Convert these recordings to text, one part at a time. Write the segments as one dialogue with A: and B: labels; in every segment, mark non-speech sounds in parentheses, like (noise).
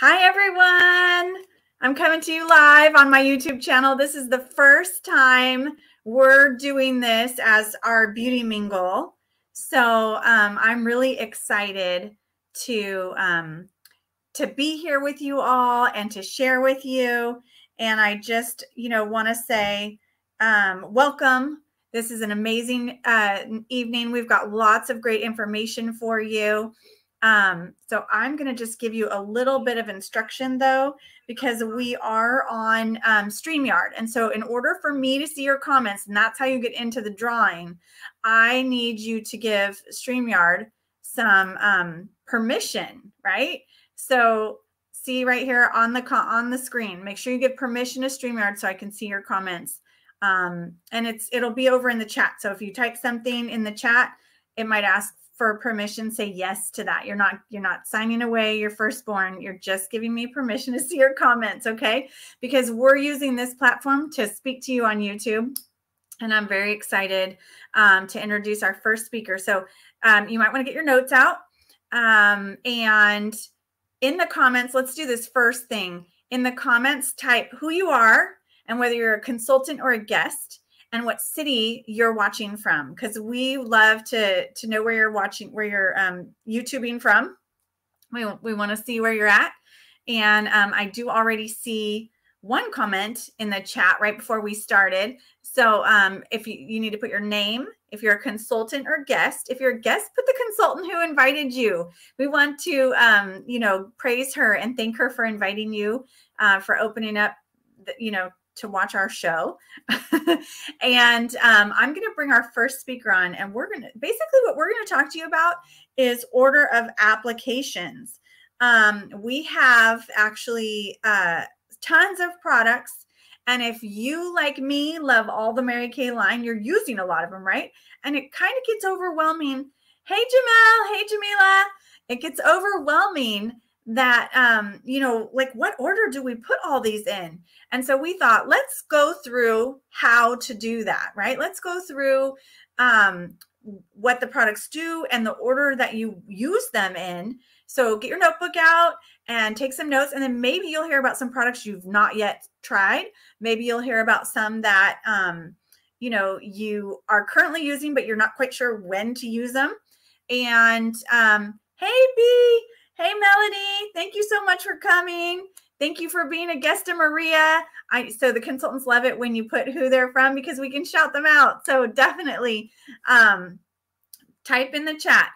A: Hi, everyone. I'm coming to you live on my YouTube channel. This is the first time we're doing this as our beauty mingle. So um, I'm really excited to um, to be here with you all and to share with you. And I just, you know, want to say um, welcome. This is an amazing uh, evening. We've got lots of great information for you. Um, so I'm going to just give you a little bit of instruction though, because we are on um, StreamYard. And so in order for me to see your comments, and that's how you get into the drawing, I need you to give StreamYard some um, permission, right? So see right here on the on the screen, make sure you give permission to StreamYard so I can see your comments. Um, and it's it'll be over in the chat. So if you type something in the chat, it might ask for permission say yes to that. You're not you're not signing away your firstborn. You're just giving me permission to see your comments okay? Because we're using this platform to speak to you on youtube and i'm very excited um, to introduce our first speaker. So um, you might want to get your notes out um, and in the comments let's do this first thing. In the comments type who you are and whether you're a consultant or a guest and what city you're watching from because we love to to know where you're watching where you're um, youtubing from. We, we want to see where you're at. And um, i do already see one comment in the chat right before we started. So um, if you, you need to put your name if you're a consultant or guest if you're a guest put the consultant who invited you. We want to um, you know praise her and thank her for inviting you uh, for opening up the, you know to watch our show. (laughs) and um, I'm going to bring our first speaker on, and we're going to basically what we're going to talk to you about is order of applications. Um, we have actually uh, tons of products. And if you, like me, love all the Mary Kay line, you're using a lot of them, right? And it kind of gets overwhelming. Hey, Jamel. Hey, Jamila. It gets overwhelming that um you know like what order do we put all these in? And so we thought let's go through how to do that right? Let's go through um what the products do and the order that you use them in. So get your notebook out and take some notes and then maybe you'll hear about some products you've not yet tried. Maybe you'll hear about some that um you know you are currently using but you're not quite sure when to use them. And um hey b Hey, Melody, thank you so much for coming. Thank you for being a guest of Maria. I so the consultants love it when you put who they're from because we can shout them out. So definitely um, type in the chat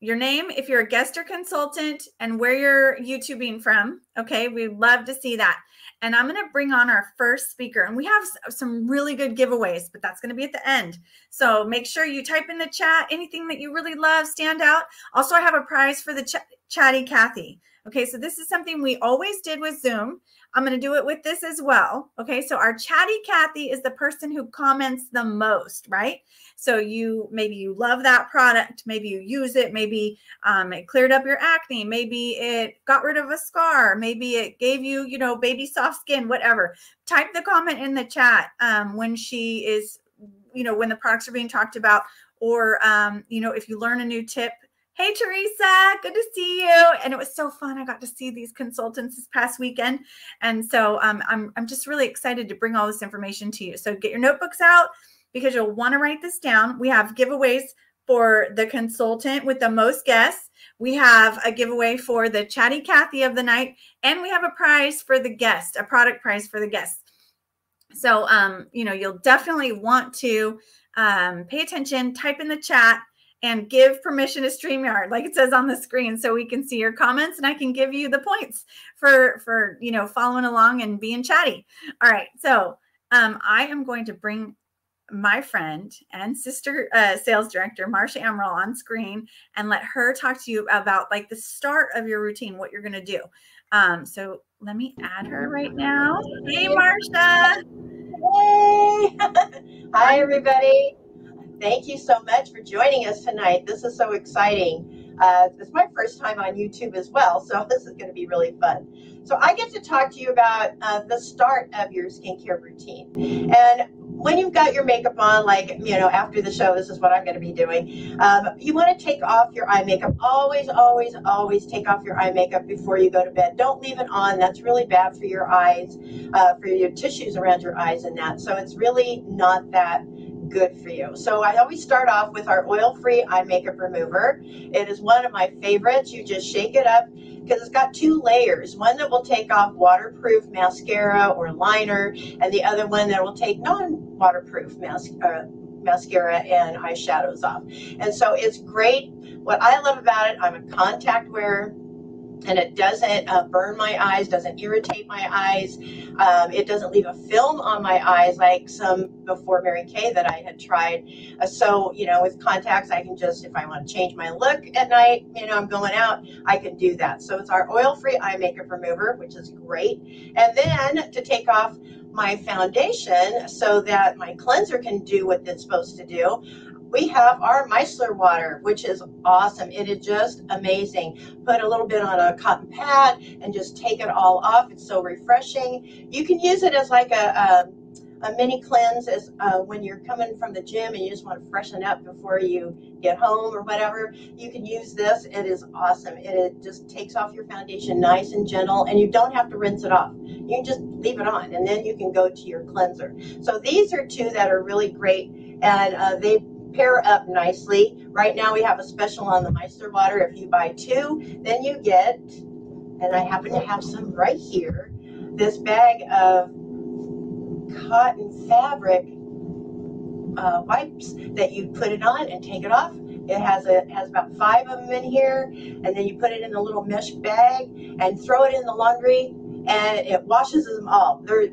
A: your name if you're a guest or consultant and where you're YouTubing from. Okay, we love to see that. And I'm going to bring on our first speaker. And we have some really good giveaways, but that's going to be at the end. So make sure you type in the chat anything that you really love, stand out. Also, I have a prize for the ch Chatty Cathy. Okay, so this is something we always did with Zoom. I'm going to do it with this as well. Okay, so our Chatty Cathy is the person who comments the most, right? So you maybe you love that product, maybe you use it, maybe um, it cleared up your acne, maybe it got rid of a scar, maybe it gave you, you know, baby soft skin, whatever. Type the comment in the chat um, when she is, you know, when the products are being talked about, or um, you know, if you learn a new tip Hey, Teresa, good to see you. And it was so fun. I got to see these consultants this past weekend. And so um, I'm, I'm just really excited to bring all this information to you. So get your notebooks out because you'll want to write this down. We have giveaways for the consultant with the most guests. We have a giveaway for the Chatty Kathy of the night. And we have a prize for the guest, a product prize for the guest. So, um, you know, you'll definitely want to um, pay attention, type in the chat and give permission to StreamYard, like it says on the screen, so we can see your comments and I can give you the points for for you know following along and being chatty. All right, so um, I am going to bring my friend and sister uh, sales director Marsha Amaral on screen and let her talk to you about like the start of your routine, what you're going to do. Um, so let me add her right now. Hey, Marsha.
B: Hey. (laughs) Hi, everybody. Thank you so much for joining us tonight. This is so exciting. Uh, it's my first time on YouTube as well, so (laughs) this is going to be really fun. So I get to talk to you about uh, the start of your skincare routine. And when you've got your makeup on, like, you know, after the show, this is what I'm going to be doing. Um, you want to take off your eye makeup. Always, always, always take off your eye makeup before you go to bed. Don't leave it on. That's really bad for your eyes, uh, for your tissues around your eyes and that. So it's really not that good for you. So I always start off with our oil-free eye makeup remover. It is one of my favorites. You just shake it up because it's got two layers. One that will take off waterproof mascara or liner, and the other one that will take non-waterproof mas uh, mascara and eyeshadows off. And so it's great. What I love about it, I'm a contact wearer and it doesn't uh, burn my eyes, doesn't irritate my eyes. Um, it doesn't leave a film on my eyes like some before Mary Kay that I had tried. Uh, so, you know, with contacts, I can just, if I want to change my look at night, you know, I'm going out, I can do that. So it's our oil-free eye makeup remover, which is great. And then to take off my foundation so that my cleanser can do what it's supposed to do, we have our micellar water, which is awesome. It is just amazing. Put a little bit on a cotton pad and just take it all off. It's so refreshing. You can use it as like a, a, a mini cleanse as uh, when you're coming from the gym and you just want to freshen up before you get home or whatever. You can use this. It is awesome. It, it just takes off your foundation nice and gentle and you don't have to rinse it off. You just leave it on and then you can go to your cleanser. So these are two that are really great and uh, they pair up nicely. Right now we have a special on the micellar water. If you buy two, then you get, and I happen to have some right here, this bag of cotton fabric uh, wipes that you put it on and take it off. It has a has about five of them in here, and then you put it in a little mesh bag and throw it in the laundry, and it washes them all. They're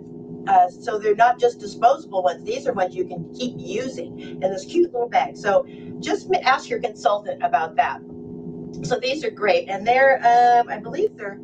B: uh, so they're not just disposable ones. These are ones you can keep using in this cute little bag. So just ask your consultant about that. So these are great. And they're, um, I believe they're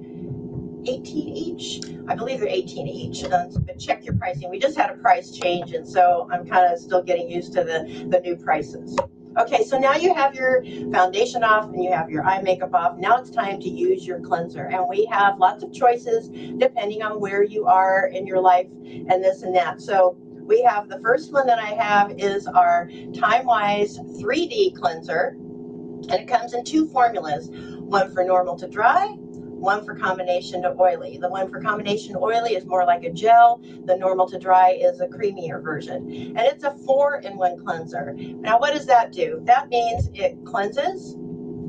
B: 18 each. I believe they're 18 each. Uh, but check your pricing. We just had a price change, and so I'm kind of still getting used to the, the new prices. Okay, so now you have your foundation off and you have your eye makeup off. Now it's time to use your cleanser. And we have lots of choices depending on where you are in your life and this and that. So we have the first one that I have is our TimeWise 3D cleanser. And it comes in two formulas, one for normal to dry one for combination to oily. The one for combination oily is more like a gel. The normal to dry is a creamier version. And it's a four-in-one cleanser. Now, what does that do? That means it cleanses,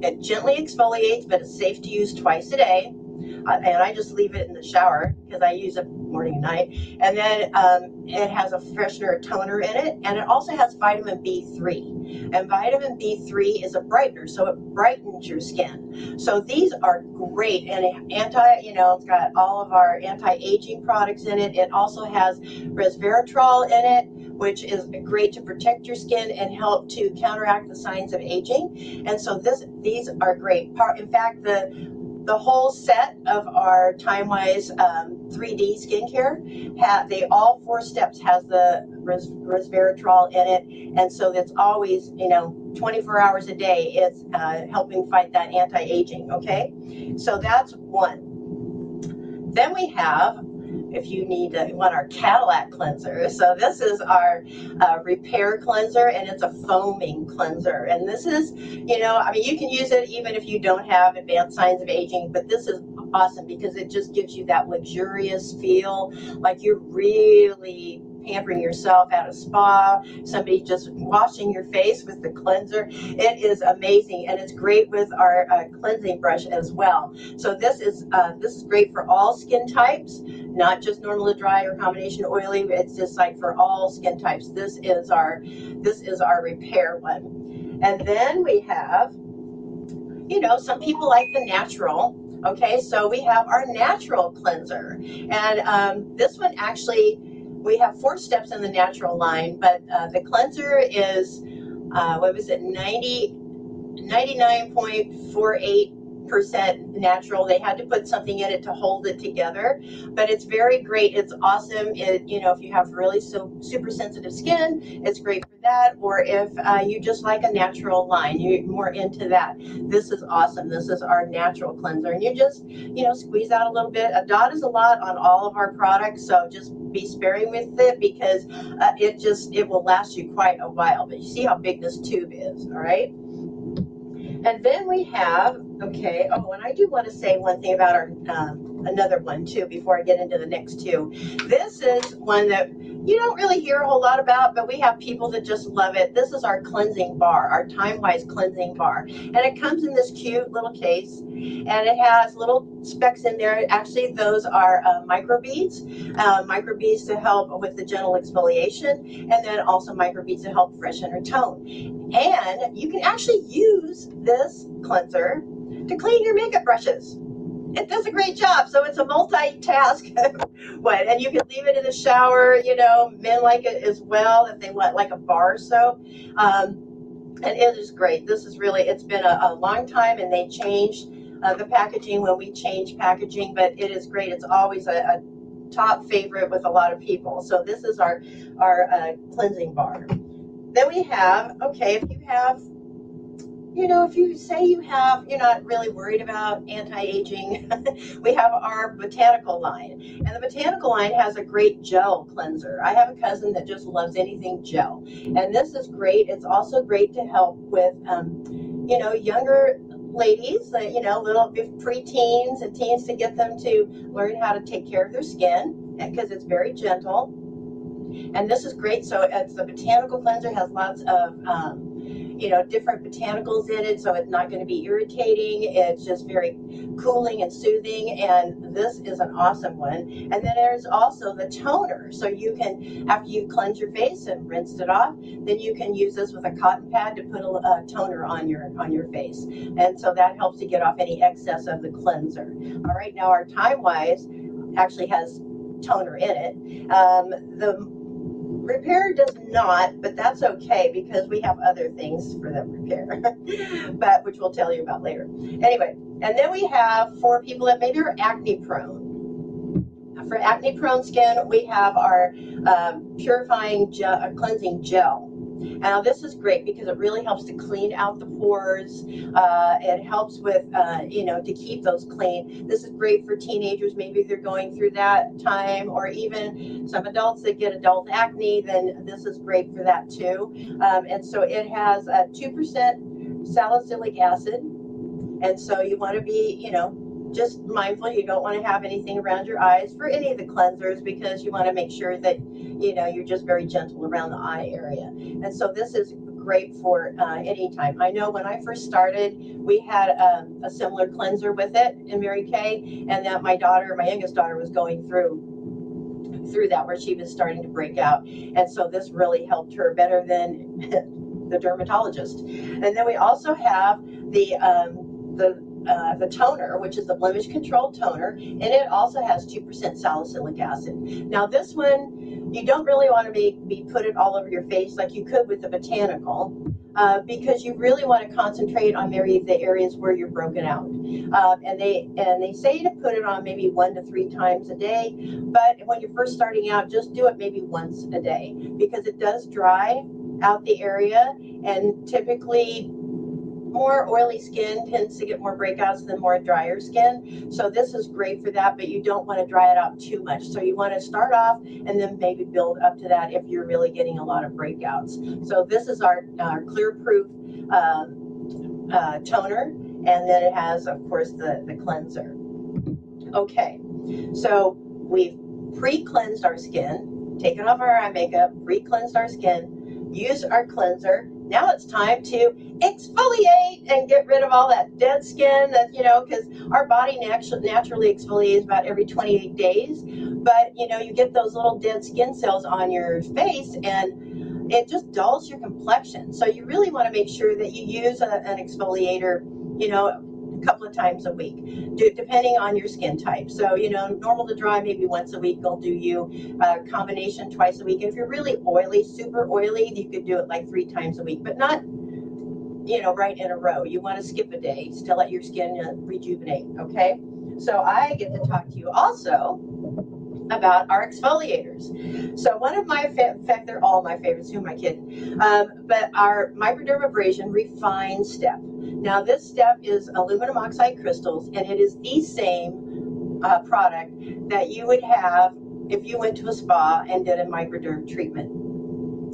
B: it gently exfoliates, but it's safe to use twice a day. And I just leave it in the shower because I use it morning and night. And then um, it has a freshener toner in it, and it also has vitamin B3. And vitamin B3 is a brightener, so it brightens your skin. So these are great, and anti, you know, it's got all of our anti-aging products in it. It also has resveratrol in it, which is great to protect your skin and help to counteract the signs of aging. And so this, these are great. In fact, the the whole set of our TimeWise um, 3D skincare, have, they all four steps has the res, resveratrol in it, and so it's always you know 24 hours a day. It's uh, helping fight that anti-aging. Okay, so that's one. Then we have if you need to want our Cadillac cleanser. So this is our uh, repair cleanser and it's a foaming cleanser. And this is, you know, I mean, you can use it even if you don't have advanced signs of aging, but this is awesome because it just gives you that luxurious feel like you're really pampering yourself at a spa, somebody just washing your face with the cleanser. It is amazing, and it's great with our uh, cleansing brush as well. So this is uh, this is great for all skin types, not just normal to dry or combination oily. It's just like for all skin types. This is our this is our repair one, and then we have, you know, some people like the natural. Okay, so we have our natural cleanser, and um, this one actually we have four steps in the natural line, but uh, the cleanser is, uh, what was it, 90, 99.48 percent natural. They had to put something in it to hold it together, but it's very great. It's awesome. It you know if you have really so super sensitive skin, it's great for that. Or if uh, you just like a natural line, you're more into that. This is awesome. This is our natural cleanser, and you just you know squeeze out a little bit. A dot is a lot on all of our products, so just be sparing with it because uh, it just it will last you quite a while. But you see how big this tube is, all right? And then we have okay. Oh, and I do want to say one thing about our um, another one too before I get into the next two. This is one that you don't really hear a whole lot about, but we have people that just love it. This is our cleansing bar, our time-wise cleansing bar. And it comes in this cute little case and it has little specks in there. Actually, those are uh, microbeads, uh, microbeads to help with the gentle exfoliation, and then also microbeads to help freshen or tone. And you can actually use this cleanser to clean your makeup brushes it does a great job. So it's a multitask (laughs) one, and you can leave it in the shower. You know, men like it as well if they want like a bar soap. Um, and it is great. This is really it's been a, a long time, and they changed uh, the packaging when we changed packaging, but it is great. It's always a, a top favorite with a lot of people. So this is our our uh, cleansing bar. Then we have okay if you have you know, if you say you have, you're not really worried about anti-aging, (laughs) we have our botanical line. And the botanical line has a great gel cleanser. I have a cousin that just loves anything gel. And this is great. It's also great to help with, um, you know, younger ladies, uh, you know, little pre-teens and teens to get them to learn how to take care of their skin because it's very gentle. And this is great. So it's the botanical cleanser has lots of um, you know, different botanicals in it, so it's not going to be irritating. It's just very cooling and soothing, and this is an awesome one. And then there's also the toner, so you can, after you cleanse your face and rinsed it off, then you can use this with a cotton pad to put a, a toner on your on your face, and so that helps to get off any excess of the cleanser. All right, now our time wise actually has toner in it. Um, the Repair does not, but that's okay because we have other things for the repair, (laughs) but which we'll tell you about later. Anyway, and then we have for people that maybe are acne prone. For acne prone skin, we have our um, purifying gel, uh, cleansing gel. Now this is great because it really helps to clean out the pores. Uh, it helps with, uh, you know, to keep those clean. This is great for teenagers. Maybe they're going through that time or even some adults that get adult acne, then this is great for that too. Um, and so it has a 2% salicylic acid. And so you want to be, you know, just mindful you don't want to have anything around your eyes for any of the cleansers because you want to make sure that you know you're just very gentle around the eye area. And so this is great for uh, any time. I know when i first started we had um, a similar cleanser with it in mary kay and that my daughter my youngest daughter was going through through that where she was starting to break out. And so this really helped her better than (laughs) the dermatologist. And then we also have the um, the uh, the toner, which is the blemish control toner, and it also has 2% salicylic acid. Now, this one, you don't really want to be, be put it all over your face like you could with the botanical. Uh, because you really want to concentrate on maybe the areas where you're broken out, uh, and they and they say to put it on maybe one to three times a day. But when you're first starting out, just do it maybe once a day because it does dry out the area, and typically more oily skin tends to get more breakouts than more drier skin. So this is great for that, but you don't want to dry it out too much. So you want to start off and then maybe build up to that if you're really getting a lot of breakouts. So this is our, our clear proof um, uh, toner. And then it has, of course, the, the cleanser. Okay, so we've pre-cleansed our skin, taken off our eye makeup, pre-cleansed our skin, used our cleanser, now it's time to exfoliate and get rid of all that dead skin that, you know, because our body natu- naturally exfoliates about every 28 days. But, you know, you get those little dead skin cells on your face and it just dulls your complexion. So you really want to make sure that you use a, an exfoliator, you know, couple of times a week, depending on your skin type. So, you know, normal to dry, maybe once a week, they'll do you a combination twice a week. If you're really oily, super oily, you could do it like three times a week, but not, you know, right in a row. You want to skip a day to let your skin uh, rejuvenate, okay? So I get to talk to you also about our exfoliators. So one of my, in fact, they're all my favorites. Who am I kidding? Um, but our microdermabrasion refine step. Now this step is aluminum oxide crystals, and it is the same uh, product that you would have if you went to a spa and did a microderm treatment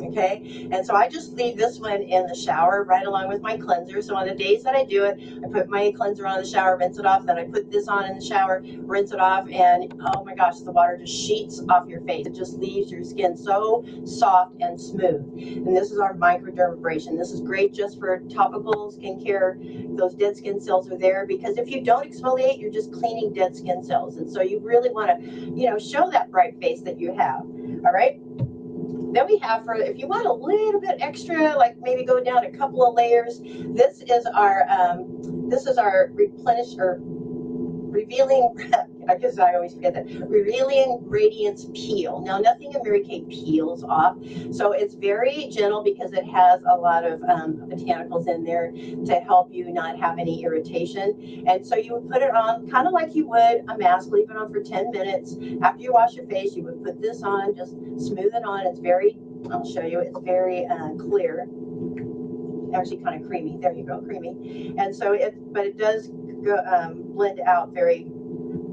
B: okay? And so I just leave this one in the shower right along with my cleanser. So on the days that I do it, I put my cleanser on the shower, rinse it off, then I put this on in the shower, rinse it off, and oh my gosh, the water just sheets off your face. It just leaves your skin so soft and smooth. And this is our microdermabrasion. This is great just for topical skincare. Those dead skin cells are there because if you don't exfoliate, you're just cleaning dead skin cells. And so you really want to, you know, show that bright face that you have. All right. Then we have for, if you want a little bit extra, like maybe go down a couple of layers, this is our, um, this is our replenish or revealing, (laughs) Guess I always forget that, revealing radiance peel. Now nothing in Mary Kay peels off, so it's very gentle because it has a lot of um, botanicals in there to help you not have any irritation. And so you would put it on kind of like you would a mask, leave it on for 10 minutes. After you wash your face, you would put this on, just smooth it on. It's very, I'll show you, it's very uh, clear actually kind of creamy. There you go, creamy. And so it, but it does go, um, blend out very,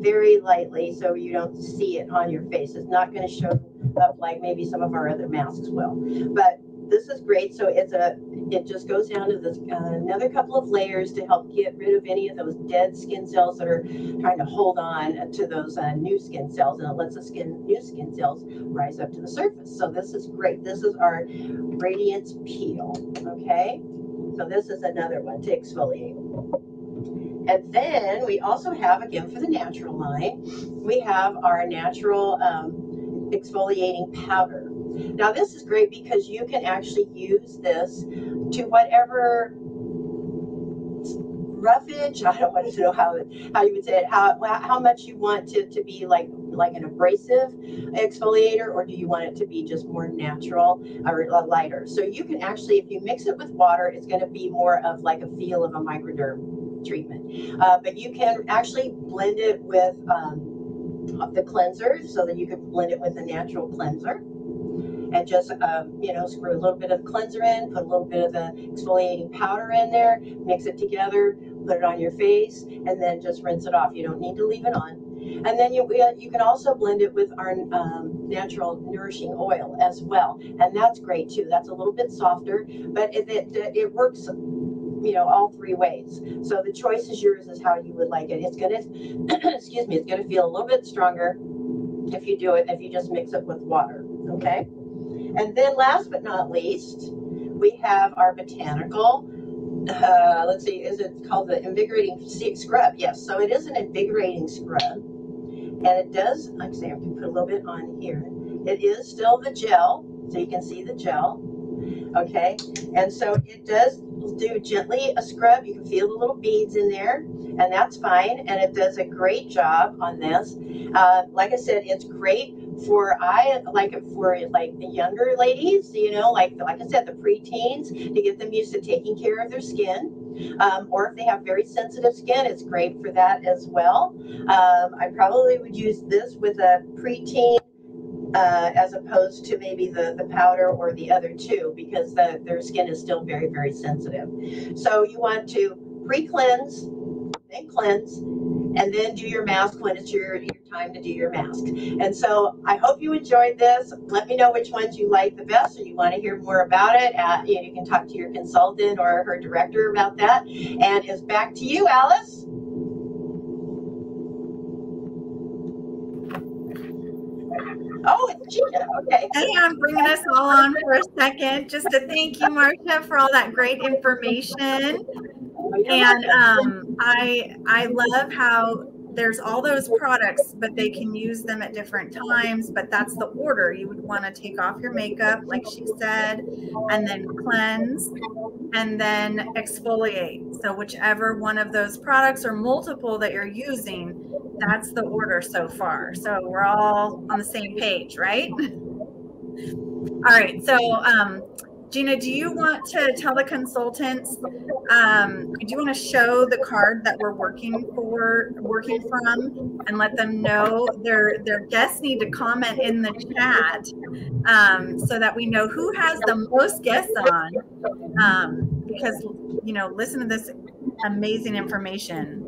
B: very lightly so you don't see it on your face. It's not going to show up like maybe some of our other masks will. But this is great. So it's a, it just goes down to this uh, another couple of layers to help get rid of any of those dead skin cells that are trying to hold on to those uh, new skin cells, and it lets the skin new skin cells rise up to the surface. So this is great. This is our radiance peel. Okay, so this is another one to exfoliate. And then we also have, again, for the natural line, we have our natural um, exfoliating powder. Now this is great because you can actually use this to whatever roughage, I don't want to know how, how you would say it, how, how much you want to, to be like like an abrasive exfoliator or do you want it to be just more natural or lighter? So you can actually, if you mix it with water, it's going to be more of like a feel of a microderm treatment. Uh, but you can actually blend it with um, the cleanser so that you can blend it with a natural cleanser. And just um, you know screw a little bit of the cleanser in put a little bit of the exfoliating powder in there mix it together put it on your face and then just rinse it off. You don't need to leave it on. And then you, you can also blend it with our um, natural nourishing oil as well. And that's great too. That's a little bit softer but it, it, it works you know, all three ways. So the choice is yours is how you would like it. It's gonna, (clears throat) excuse me, it's gonna feel a little bit stronger if you do it, if you just mix it with water, okay? And then last but not least, we have our botanical, uh, let's see, is it called the invigorating scrub? Yes, so it is an invigorating scrub. And it does, say, I can put a little bit on here. It is still the gel, so you can see the gel okay? And so it does do gently a scrub. You can feel the little beads in there, and that's fine. And it does a great job on this. Uh, like I said, it's great for I like it for like the younger ladies, you know, like like I said, the preteens to get them used to taking care of their skin. Um, or if they have very sensitive skin, it's great for that as well. Um, I probably would use this with a preteen uh, as opposed to maybe the, the powder or the other two because the, their skin is still very, very sensitive. So you want to pre-cleanse, then cleanse, and then do your mask when it's your, your time to do your mask. And so I hope you enjoyed this. Let me know which ones you like the best or you want to hear more about it. Uh, you, know, you can talk to your consultant or her director about that. And it's back to you, Alice. Oh, it's Okay. Hey,
A: I'm bringing us all on for a second just to thank you, Marcia, for all that great information. And um, I I love how there's all those products, but they can use them at different times. But that's the order. You would want to take off your makeup, like she said, and then cleanse and then exfoliate. So, whichever one of those products or multiple that you're using, that's the order so far. So, we're all on the same page, right? (laughs) all right. So, um, Gina, do you want to tell the consultants? Um, do you want to show the card that we're working for, working from, and let them know their their guests need to comment in the chat um, so that we know who has the most guests on? Um, because you know, listen to this amazing information.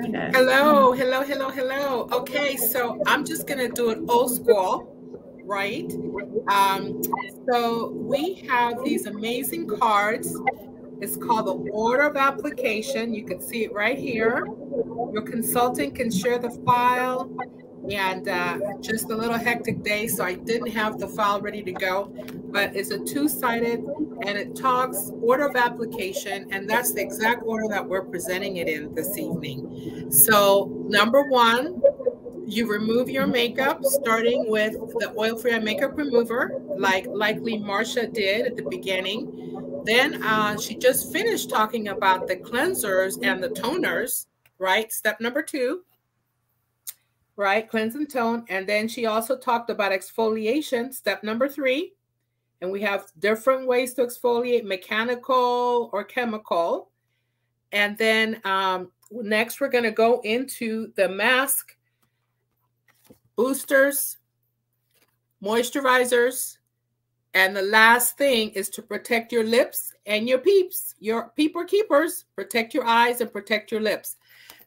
C: Hello, hello, hello, hello. Okay, so I'm just to do an old school, right? Um, so we have these amazing cards. It's called the order of application. You can see it right here. Your consultant can share the file and uh, just a little hectic day, so I didn't have the file ready to go. But it's a two-sided, and it talks order of application, and that's the exact order that we're presenting it in this evening. So number one, you remove your makeup, starting with the oil-free makeup remover, like likely Marsha did at the beginning. Then uh, she just finished talking about the cleansers and the toners, right? Step number two right? Cleanse and tone. And then she also talked about exfoliation, step number three. And we have different ways to exfoliate mechanical or chemical. And then um, next, we're going to go into the mask, boosters, moisturizers. And the last thing is to protect your lips and your peeps, your peeper keepers. Protect your eyes and protect your lips.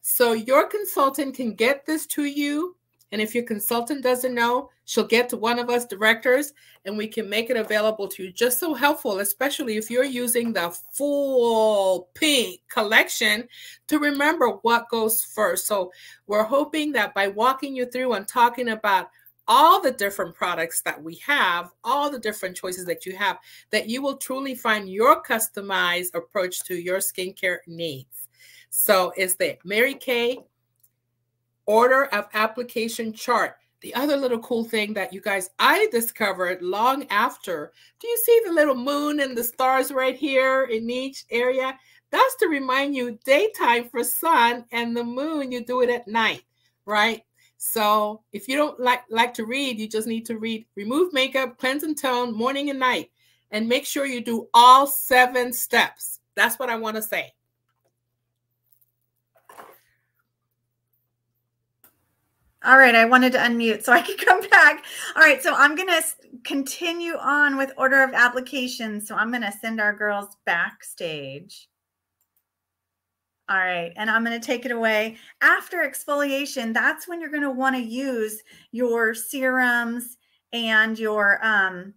C: So your consultant can get this to you. And if your consultant doesn't know, she'll get to one of us directors and we can make it available to you. Just so helpful, especially if you're using the full pink collection to remember what goes first. So we're hoping that by walking you through and talking about all the different products that we have, all the different choices that you have, that you will truly find your customized approach to your skincare needs. So it's the Mary Kay order of application chart. The other little cool thing that you guys, I discovered long after, do you see the little moon and the stars right here in each area? That's to remind you daytime for sun and the moon, you do it at night, right? So if you don't like, like to read, you just need to read remove makeup, cleanse and tone, morning and night, and make sure you do all seven steps. That's what I want to say.
A: All right, I wanted to unmute so I could (laughs) come back. All right, so I'm going to continue on with order of application. So I'm going to send our girls backstage. All right, and I'm going to take it away. After exfoliation, that's when you're going to want to use your serums and your um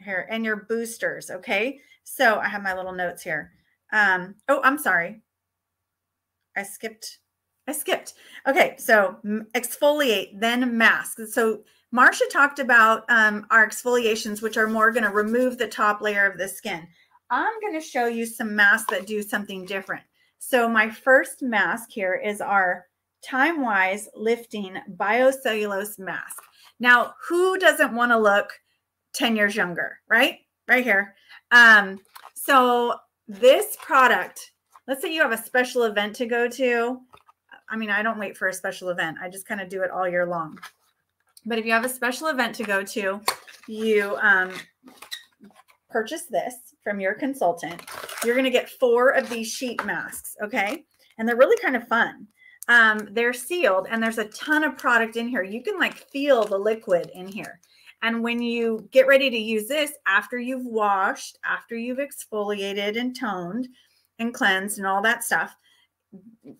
A: here and your boosters, okay? So I have my little notes here. Um oh, I'm sorry. I skipped I skipped. Okay, so exfoliate, then mask. So Marsha talked about um, our exfoliations, which are more going to remove the top layer of the skin. I'm going to show you some masks that do something different. So my first mask here is our Time Wise Lifting Biocellulose Mask. Now, who doesn't want to look 10 years younger, right? Right here. Um, so this product, let's say you have a special event to go to I mean, I don't wait for a special event. I just kind of do it all year long. But if you have a special event to go to, you um, purchase this from your consultant. You're going to get four of these sheet masks, okay? And they're really kind of fun. Um, they're sealed and there's a ton of product in here. You can like feel the liquid in here. And when you get ready to use this after you've washed, after you've exfoliated and toned and cleansed and all that stuff,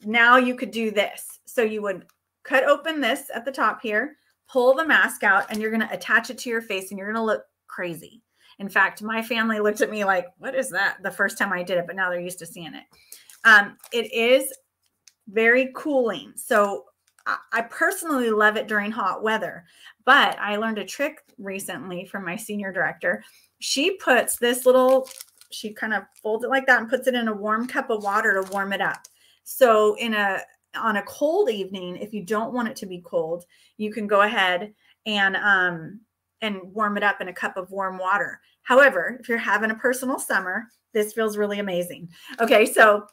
A: now you could do this. So you would cut open this at the top here, pull the mask out, and you're going to attach it to your face and you're going to look crazy. In fact, my family looked at me like, what is that? The first time I did it, but now they're used to seeing it. Um, it is very cooling. So I personally love it during hot weather, but I learned a trick recently from my senior director. She puts this little, she kind of folds it like that and puts it in a warm cup of water to warm it up. So in a on a cold evening, if you don't want it to be cold, you can go ahead and um and warm it up in a cup of warm water. However, if you're having a personal summer, this feels really amazing. Okay, so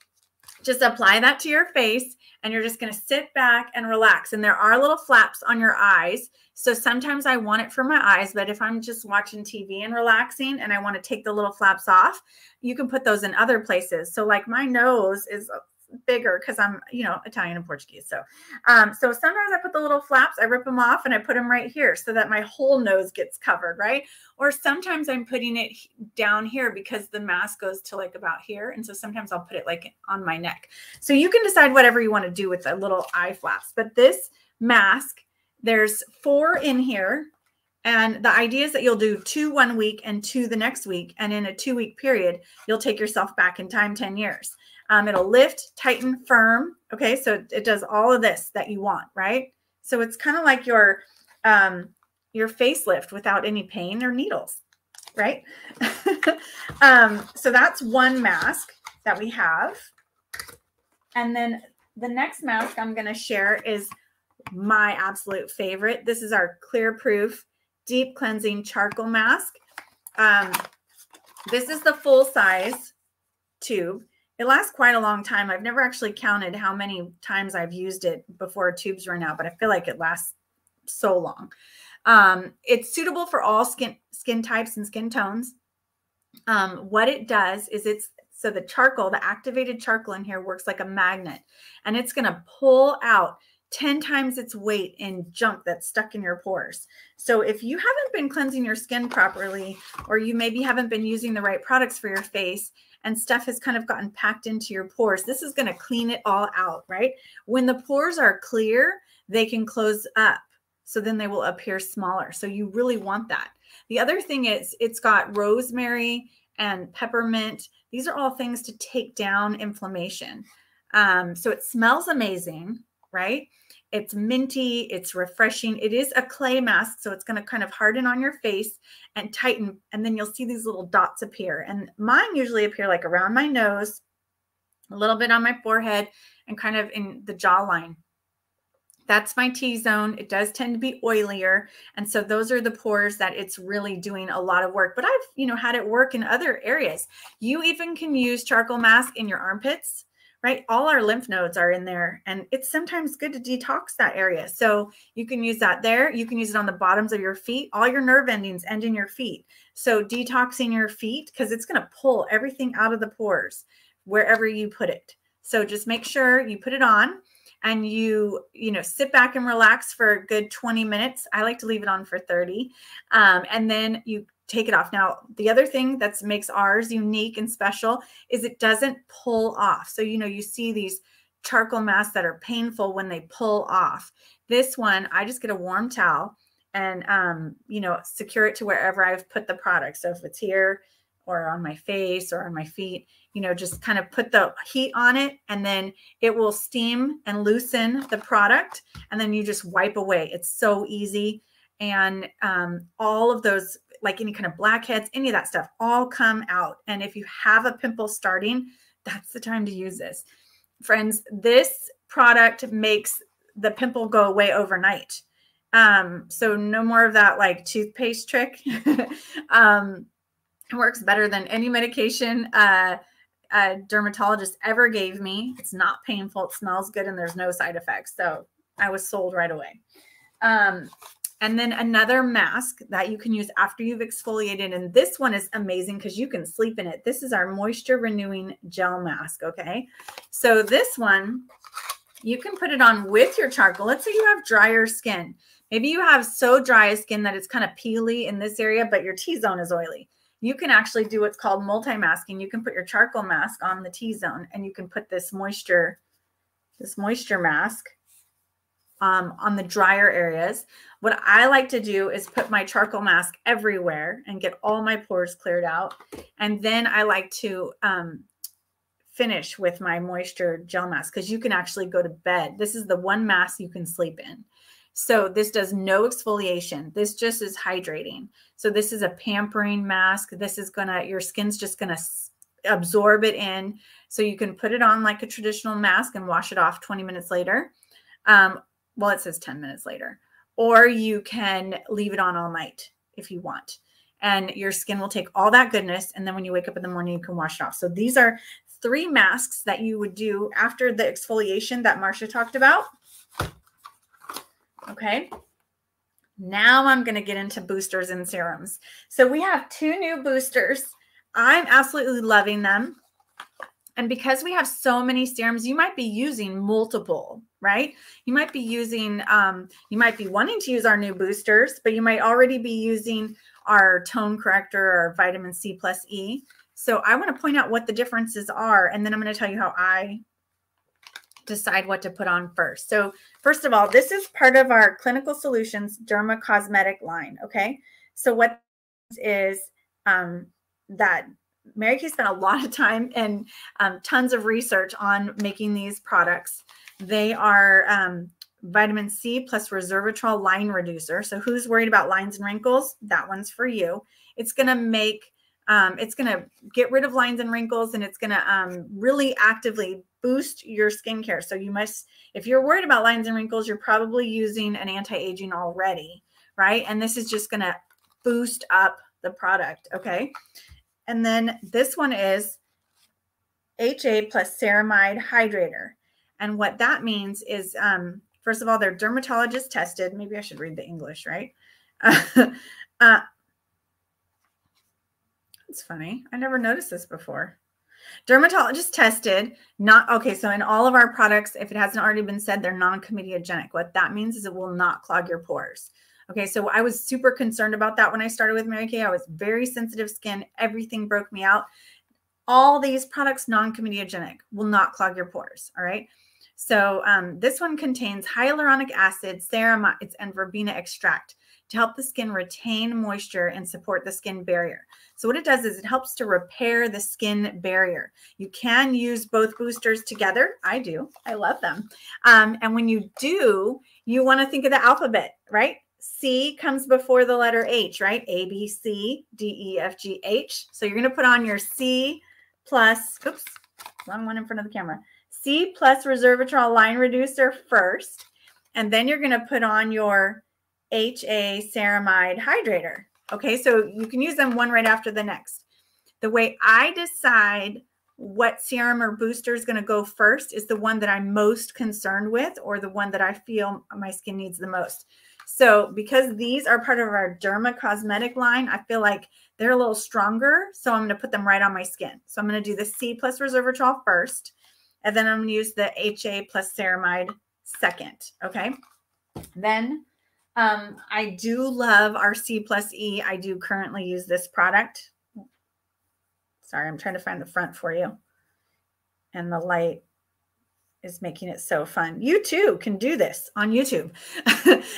A: just apply that to your face and you're just going to sit back and relax. And there are little flaps on your eyes. So sometimes I want it for my eyes, but if I'm just watching TV and relaxing and I want to take the little flaps off, you can put those in other places. So like my nose is bigger because I'm, you know, Italian and Portuguese. So, um, so sometimes I put the little flaps, I rip them off and I put them right here so that my whole nose gets covered, right? Or sometimes I'm putting it down here because the mask goes to like about here. And so sometimes I'll put it like on my neck. So you can decide whatever you want to do with the little eye flaps. But this mask, there's four in here and the idea is that you'll do two one week and two the next week. And in a two week period, you'll take yourself back in time 10 years. Um, it'll lift, tighten, firm. Okay. So it does all of this that you want, right? So it's kind of like your, um, your facelift without any pain or needles, right? (laughs) um, so that's one mask that we have. And then the next mask I'm going to share is my absolute favorite. This is our clear proof deep cleansing charcoal mask. Um, this is the full size tube. It lasts quite a long time. I've never actually counted how many times I've used it before tubes run out, but I feel like it lasts so long. Um, it's suitable for all skin skin types and skin tones. Um, what it does is it's so the charcoal, the activated charcoal in here works like a magnet and it's going to pull out 10 times its weight in junk that's stuck in your pores. So if you haven't been cleansing your skin properly, or you maybe haven't been using the right products for your face, and stuff has kind of gotten packed into your pores, this is going to clean it all out, right? When the pores are clear, they can close up. So then they will appear smaller. So you really want that. The other thing is it's got rosemary and peppermint. These are all things to take down inflammation. Um, so it smells amazing, right? It's minty, it's refreshing. It is a clay mask, so it's going to kind of harden on your face and tighten, and then you'll see these little dots appear. And mine usually appear like around my nose, a little bit on my forehead, and kind of in the jawline. That's my T zone. It does tend to be oilier. And so those are the pores that it's really doing a lot of work. But I've, you know, had it work in other areas. You even can use charcoal mask in your armpits right? All our lymph nodes are in there, and it's sometimes good to detox that area. So you can use that there. You can use it on the bottoms of your feet. All your nerve endings end in your feet. So detoxing your feet because it's going to pull everything out of the pores wherever you put it. So just make sure you put it on and you you know sit back and relax for a good 20 minutes i like to leave it on for 30 um, and then you take it off. Now, the other thing that makes ours unique and special is it doesn't pull off. So, you know, you see these charcoal masks that are painful when they pull off. This one, I just get a warm towel and, um, you know, secure it to wherever I've put the product. So if it's here or on my face or on my feet, you know, just kind of put the heat on it and then it will steam and loosen the product. And then you just wipe away. It's so easy. And um, all of those like any kind of blackheads, any of that stuff, all come out. And if you have a pimple starting, that's the time to use this. Friends, this product makes the pimple go away overnight. Um, so no more of that like toothpaste trick. (laughs) um, it works better than any medication uh, a dermatologist ever gave me. It's not painful, it smells good, and there's no side effects. So I was sold right away. Um, and then another mask that you can use after you've exfoliated. And this one is amazing because you can sleep in it. This is our moisture renewing gel mask. Okay. So this one, you can put it on with your charcoal. Let's say you have drier skin. Maybe you have so dry skin that it's kind of peely in this area, but your T-zone is oily. You can actually do what's called multi-masking. You can put your charcoal mask on the T-zone and you can put this moisture, this moisture mask um, on the drier areas. What I like to do is put my charcoal mask everywhere and get all my pores cleared out. And then I like to um, finish with my moisture gel mask because you can actually go to bed. This is the one mask you can sleep in. So this does no exfoliation. This just is hydrating. So this is a pampering mask. This is gonna, your skin's just gonna absorb it in. So you can put it on like a traditional mask and wash it off 20 minutes later. Um, well, it says 10 minutes later. Or you can leave it on all night if you want. And your skin will take all that goodness. And then when you wake up in the morning, you can wash it off. So these are three masks that you would do after the exfoliation that Marcia talked about. Okay. Now I'm going to get into boosters and serums. So we have two new boosters. I'm absolutely loving them. And because we have so many serums, you might be using multiple, right? You might be using, um, you might be wanting to use our new boosters, but you might already be using our tone corrector or vitamin C plus E. So I want to point out what the differences are, and then I'm going to tell you how I decide what to put on first. So first of all, this is part of our Clinical Solutions Derma Cosmetic line, okay? So what is um, that Mary Kay spent a lot of time and um, tons of research on making these products. They are um, vitamin C plus resveratrol line reducer. So who's worried about lines and wrinkles? That one's for you. It's going to make um, it's going to get rid of lines and wrinkles and it's going to um, really actively boost your skincare. So you must, if you're worried about lines and wrinkles, you're probably using an anti-aging already, right? And this is just going to boost up the product, okay? And then this one is HA plus ceramide hydrator. And what that means is, um, first of all, they're dermatologist tested. Maybe I should read the English, right? (laughs) uh, it's funny. I never noticed this before. Dermatologist tested, not okay. So in all of our products, if it hasn't already been said, they're non-comedogenic. What that means is it will not clog your pores. Okay, so I was super concerned about that when I started with Mary Kay. I was very sensitive skin. Everything broke me out. All these products, non-comedogenic, will not clog your pores. All right. So um, this one contains hyaluronic acid, ceramides, and verbena extract to help the skin retain moisture and support the skin barrier. So what it does is it helps to repair the skin barrier. You can use both boosters together. I do. I love them. Um, and when you do, you want to think of the alphabet, right? C comes before the letter H, right? A, B, C, D, E, F, G, H. So you're going to put on your C plus, oops, wrong one in front of the camera. C plus resveratrol line reducer first. And then you're going to put on your HA ceramide hydrator. Okay, so you can use them one right after the next. The way I decide what serum or booster is going to go first is the one that I'm most concerned with or the one that I feel my skin needs the most. So because these are part of our Derma cosmetic line, I feel like they're a little stronger. So I'm going to put them right on my skin. So I'm going to do the C plus resveratrol first, and then I'm going to use the HA plus ceramide second. Okay. Then um, I do love our C plus E. I do currently use this product. Sorry, I'm trying to find the front for you. And the light is making it so fun. You too can do this on YouTube.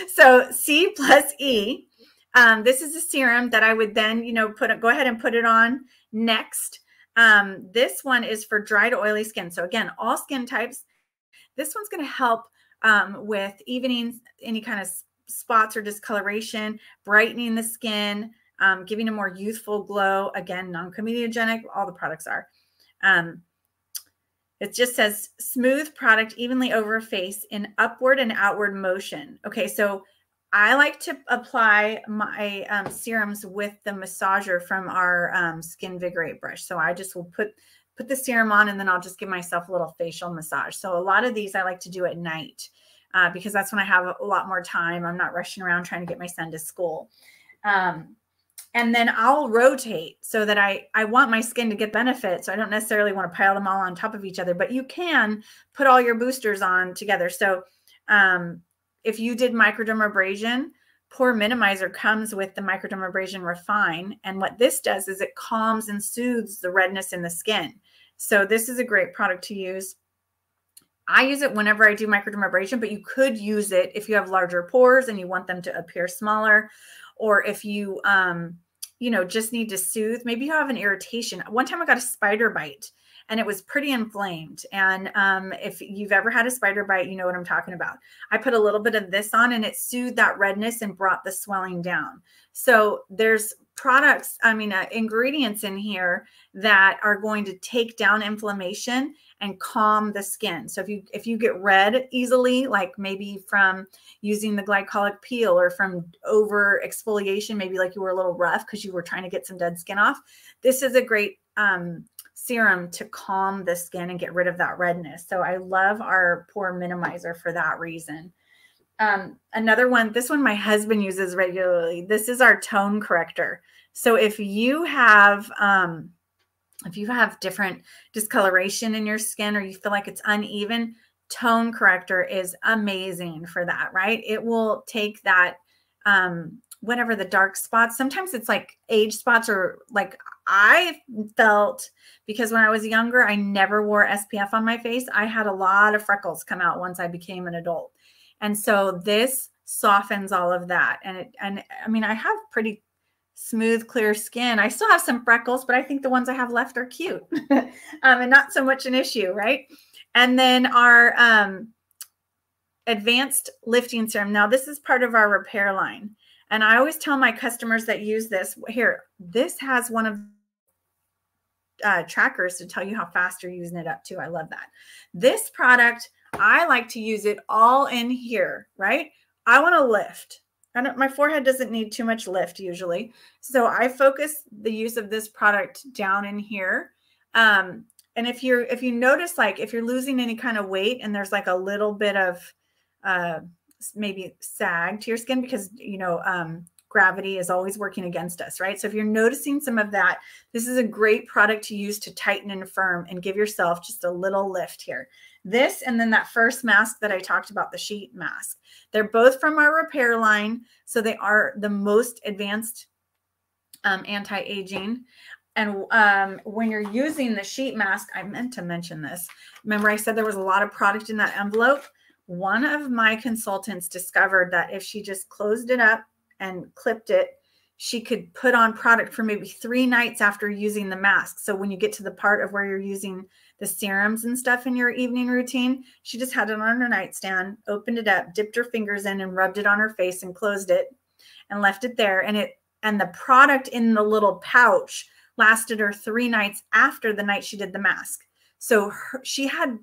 A: (laughs) so C plus E. Um, this is a serum that I would then, you know, put it, go ahead and put it on next. Um, this one is for dry to oily skin. So again, all skin types. This one's going to help um, with evening any kind of spots or discoloration, brightening the skin, um, giving a more youthful glow. Again, non-comedogenic. All the products are. Um, it just says smooth product evenly over face in upward and outward motion. Okay, so I like to apply my um, serums with the massager from our um, Skinvigorate brush. So I just will put put the serum on and then I'll just give myself a little facial massage. So a lot of these I like to do at night uh, because that's when I have a lot more time. I'm not rushing around trying to get my son to school. Um, and then I'll rotate so that I I want my skin to get benefit. So I don't necessarily want to pile them all on top of each other, but you can put all your boosters on together. So um, if you did microdermabrasion, pore minimizer comes with the microdermabrasion refine, and what this does is it calms and soothes the redness in the skin. So this is a great product to use. I use it whenever I do microdermabrasion, but you could use it if you have larger pores and you want them to appear smaller, or if you um, you know, just need to soothe. Maybe you have an irritation. One time I got a spider bite and it was pretty inflamed. And um, if you've ever had a spider bite, you know what I'm talking about. I put a little bit of this on and it soothed that redness and brought the swelling down. So there's products, I mean, uh, ingredients in here that are going to take down inflammation and calm the skin. So if you if you get red easily, like maybe from using the glycolic peel or from over exfoliation, maybe like you were a little rough because you were trying to get some dead skin off, this is a great um, serum to calm the skin and get rid of that redness. So I love our pore minimizer for that reason. Um, another one, this one my husband uses regularly. This is our tone corrector. So if you have um, if you have different discoloration in your skin or you feel like it's uneven, tone corrector is amazing for that, right? It will take that um whatever the dark spots. Sometimes it's like age spots or like I felt because when I was younger, I never wore SPF on my face. I had a lot of freckles come out once I became an adult. And so this softens all of that. And it and I mean, I have pretty smooth, clear skin. I still have some freckles, but I think the ones I have left are cute (laughs) um, and not so much an issue, right? And then our um, advanced lifting serum. Now, this is part of our repair line. And I always tell my customers that use this here, this has one of uh, trackers to tell you how fast you're using it up to. I love that. This product, I like to use it all in here, right? I want to lift. I don't, my forehead doesn't need too much lift usually. So I focus the use of this product down in here. Um, and if you're, if you notice, like if you're losing any kind of weight and there's like a little bit of uh, maybe sag to your skin because, you know, um, gravity is always working against us, right? So if you're noticing some of that, this is a great product to use to tighten and firm and give yourself just a little lift here. This and then that first mask that I talked about, the sheet mask. They're both from our repair line. So they are the most advanced um, anti-aging. And um, when you're using the sheet mask, I meant to mention this. Remember I said there was a lot of product in that envelope? One of my consultants discovered that if she just closed it up and clipped it, she could put on product for maybe three nights after using the mask. So when you get to the part of where you're using the serums and stuff in your evening routine. She just had it on her nightstand, opened it up, dipped her fingers in and rubbed it on her face and closed it and left it there. And it and the product in the little pouch lasted her three nights after the night she did the mask. So her, she had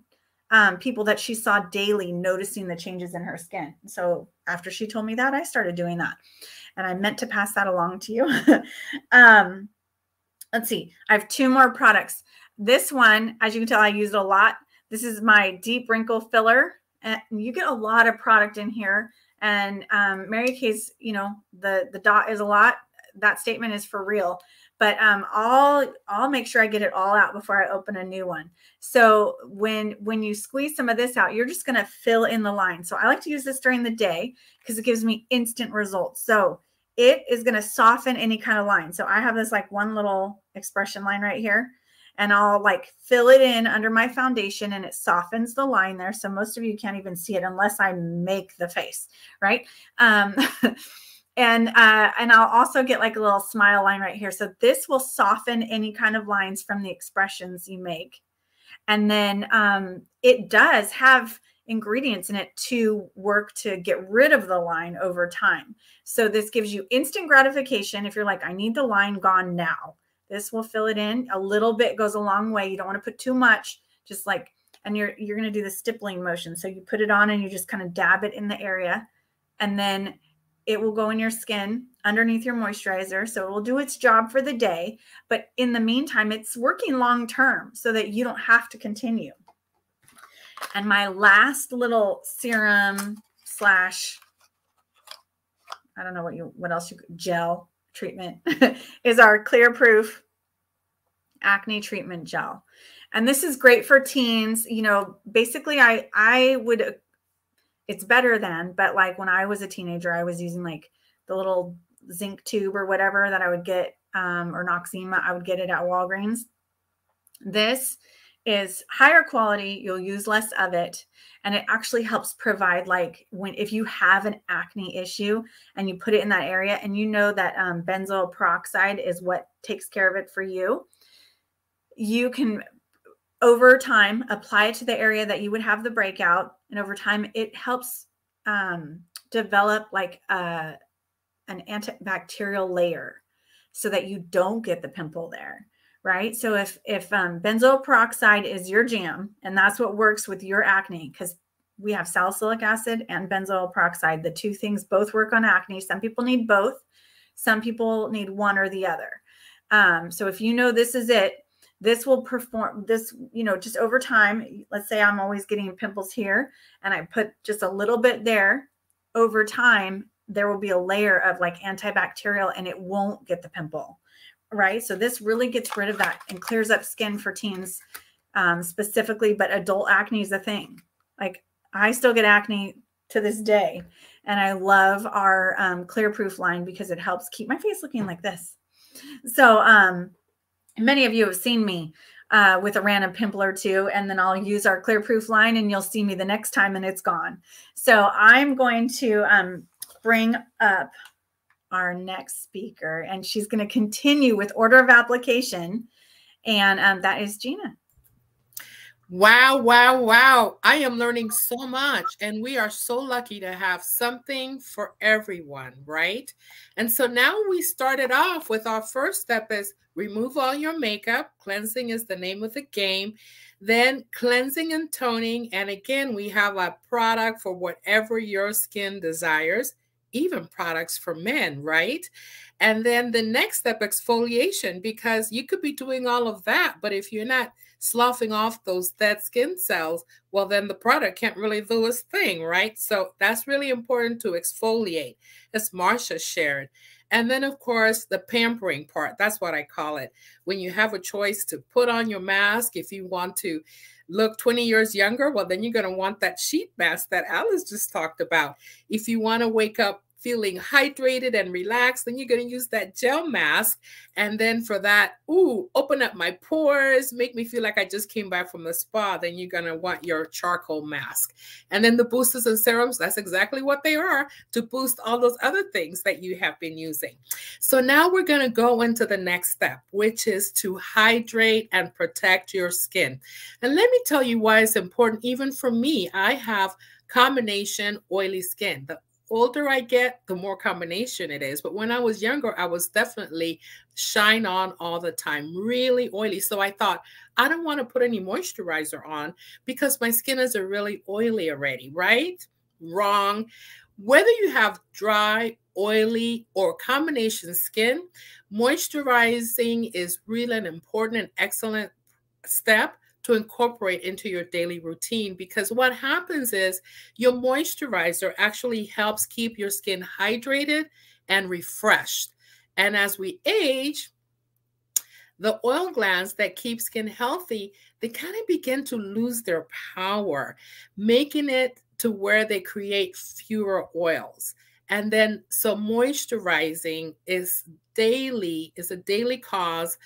A: um, people that she saw daily noticing the changes in her skin. So after she told me that, I started doing that. And I meant to pass that along to you. (laughs) um, let's see. I have two more products. This one, as you can tell, I use it a lot. This is my deep wrinkle filler. And you get a lot of product in here. And um, Mary Kay's, you know, the the dot is a lot. That statement is for real. But um, I'll I'll make sure I get it all out before I open a new one. So when when you squeeze some of this out, you're just going to fill in the line. So I like to use this during the day because it gives me instant results. So it is going to soften any kind of line. So I have this like one little expression line right here and I'll like fill it in under my foundation and it softens the line there. So most of you can't even see it unless I make the face, right? Um, (laughs) and uh, and I'll also get like a little smile line right here. So this will soften any kind of lines from the expressions you make. And then um, it does have ingredients in it to work to get rid of the line over time. So this gives you instant gratification if you're like, I need the line gone now. This will fill it in. A little bit goes a long way. You don't want to put too much, just like, and you're, you're going to do the stippling motion. So you put it on and you just kind of dab it in the area and then it will go in your skin underneath your moisturizer. So it will do its job for the day. But in the meantime, it's working long term so that you don't have to continue. And my last little serum slash, I don't know what you, what else you, gel treatment (laughs) is our Clear Proof acne treatment gel. And this is great for teens. You know, basically I I would it's better than, but like when I was a teenager, I was using like the little zinc tube or whatever that I would get um, or Noxzema, I would get it at Walgreens. This is higher quality, you'll use less of it. And it actually helps provide like when if you have an acne issue and you put it in that area and you know that um, benzoyl peroxide is what takes care of it for you, you can over time apply it to the area that you would have the breakout. And over time, it helps um, develop like a, uh, an antibacterial layer so that you don't get the pimple there right? So if if um, benzoyl peroxide is your jam, and that's what works with your acne, because we have salicylic acid and benzoyl peroxide. The two things both work on acne. Some people need both. Some people need one or the other. Um, so if you know this is it, this will perform this, you know, just over time. Let's say I'm always getting pimples here and I put just a little bit there. Over time, there will be a layer of like antibacterial and it won't get the pimple right? So this really gets rid of that and clears up skin for teens um, specifically, but adult acne is a thing. Like I still get acne to this day. And I love our um, clear proof line because it helps keep my face looking like this. So um, many of you have seen me uh, with a random pimple or two, and then I'll use our clear proof line and you'll see me the next time and it's gone. So I'm going to um, bring up our next speaker and she's going to continue with order of application. And um, that is Gina.
C: Wow, wow, wow. I am learning so much. And we are so lucky to have something for everyone, right? And so now we started off with our first step is remove all your makeup. Cleansing is the name of the game. Then cleansing and toning. And again, we have a product for whatever your skin desires, even products for men, right? And then the next step, exfoliation, because you could be doing all of that, but if you're not sloughing off those dead skin cells, well, then the product can't really do its thing, right? So that's really important to exfoliate, as Marsha shared. And then, of course, the pampering part. That's what I call it. When you have a choice to put on your mask, if you want to look 20 years younger, well, then you're going to want that sheet mask that Alice just talked about. If you want to wake up feeling hydrated and relaxed, then you're going to use that gel mask. And then for that, ooh, open up my pores, make me feel like I just came back from the spa, then you're going to want your charcoal mask. And then the boosters and serums, that's exactly what they are to boost all those other things that you have been using. So now we're going to go into the next step, which is to hydrate and protect your skin. And let me tell you why it's important. Even for me, I have combination oily skin. The older I get, the more combination it is. But when I was younger, I was definitely shine on all the time, really oily. So I thought, I don't want to put any moisturizer on because my skin is really oily already, right? Wrong. Whether you have dry, oily, or combination skin, moisturizing is really an important and excellent step to incorporate into your daily routine because what happens is your moisturizer actually helps keep your skin hydrated and refreshed. And as we age, the oil glands that keep skin healthy, they kind of begin to lose their power, making it to where they create fewer oils. And then so moisturizing is daily, is a daily cause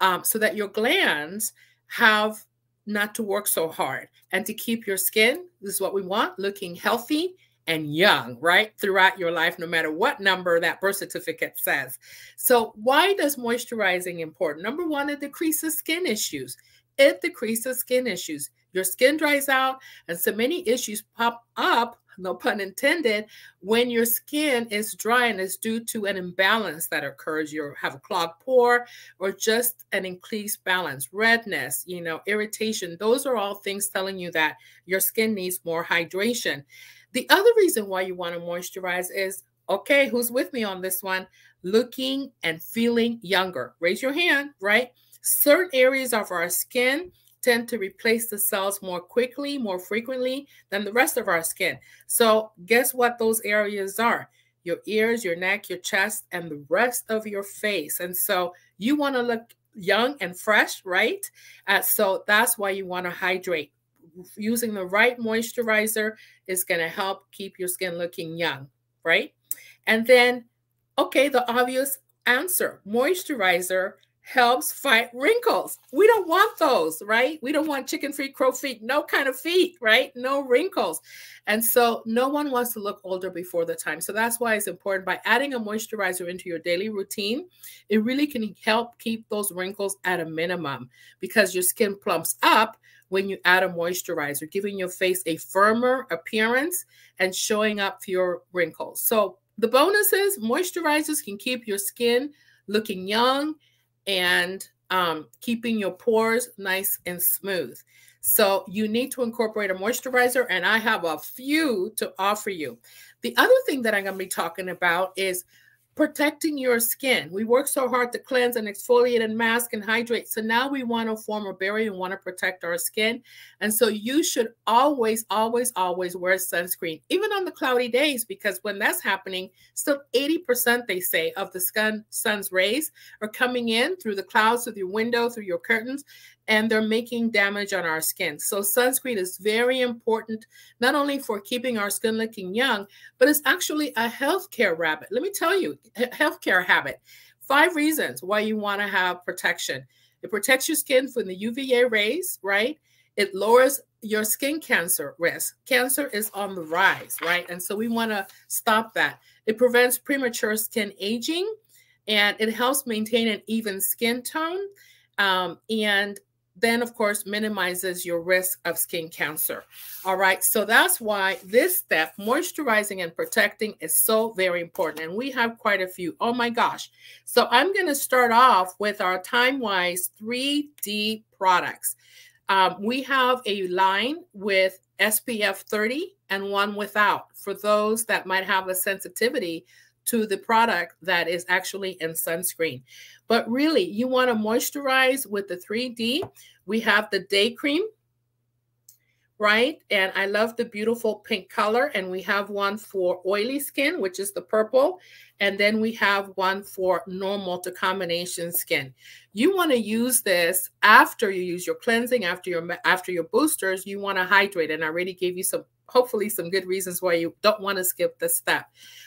C: um, so that your glands have not to work so hard and to keep your skin, this is what we want, looking healthy and young, right? Throughout your life, no matter what number that birth certificate says. So, why does moisturizing important? Number one, it decreases skin issues. It decreases skin issues. Your skin dries out, and so many issues pop up no pun intended, when your skin is dry and is due to an imbalance that occurs. You have a clogged pore or just an increased balance, redness, you know, irritation. Those are all things telling you that your skin needs more hydration. The other reason why you want to moisturize is okay, who's with me on this one? Looking and feeling younger. Raise your hand, right? Certain areas of our skin tend to replace the cells more quickly, more frequently than the rest of our skin. So, guess what those areas are? Your ears, your neck, your chest, and the rest of your face. And so, you want to look young and fresh, right? Uh, so, that's why you want to hydrate. Using the right moisturizer is going to help keep your skin looking young, right? And then, okay, the obvious answer moisturizer helps fight wrinkles. We don't want those, right? We don't want chicken feet, crow feet, no kind of feet, right? No wrinkles. And so no one wants to look older before the time. So that's why it's important by adding a moisturizer into your daily routine, it really can help keep those wrinkles at a minimum because your skin plumps up when you add a moisturizer, giving your face a firmer appearance and showing up your wrinkles. So the bonus is moisturizers can keep your skin looking young and um, keeping your pores nice and smooth. So you need to incorporate a moisturizer, and I have a few to offer you. The other thing that I'm going to be talking about is protecting your skin. We work so hard to cleanse and exfoliate and mask and hydrate. So now we want to form a barrier and want to protect our skin. And so you should always, always, always wear sunscreen, even on the cloudy days, because when that's happening, still 80% they say of the sun, sun's rays are coming in through the clouds, through your window, through your curtains and they're making damage on our skin. So sunscreen is very important, not only for keeping our skin looking young, but it's actually a healthcare rabbit. Let me tell you, healthcare habit. Five reasons why you want to have protection. It protects your skin from the UVA rays, right? It lowers your skin cancer risk. Cancer is on the rise, right? And so we want to stop that. It prevents premature skin aging and it helps maintain an even skin tone. Um, and then of course minimizes your risk of skin cancer. All right, so that's why this step, moisturizing and protecting, is so very important. And we have quite a few. Oh my gosh. So I'm going to start off with our TimeWise 3D products. Um, we have a line with SPF 30 and one without for those that might have a sensitivity to the product that is actually in sunscreen. But really, you want to moisturize with the 3D. We have the day cream, right? And I love the beautiful pink color. And we have one for oily skin, which is the purple. And then we have one for normal to combination skin. You want to use this after you use your cleansing, after your after your boosters. You want to hydrate. And I already gave you some hopefully some good reasons why you don't want to skip this step.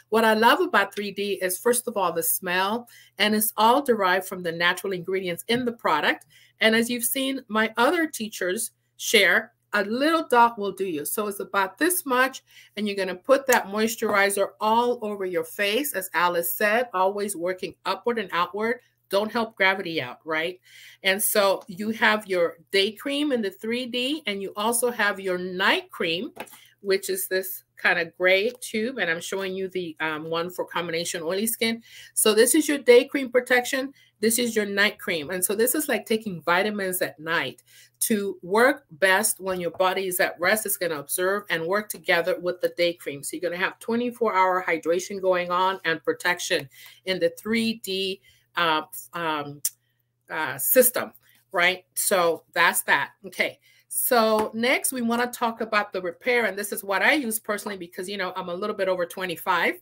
C: What I love about 3D is first of all the smell and it's all derived from the natural ingredients in the product. And as you've seen my other teachers share, a little dot will do you. So it's about this much and you're going to put that moisturizer all over your face as Alice said, always working upward and outward don't help gravity out, right? And so you have your day cream in the 3D, and you also have your night cream, which is this kind of gray tube. And I'm showing you the um, one for combination oily skin. So this is your day cream protection. This is your night cream. And so this is like taking vitamins at night to work best when your body is at rest. It's going to observe and work together with the day cream. So you're going to have 24 hour hydration going on and protection in the 3D uh, um, uh, system, right? So that's that. Okay. So next we want to talk about the repair. And this is what I use personally because, you know, I'm a little bit over 25,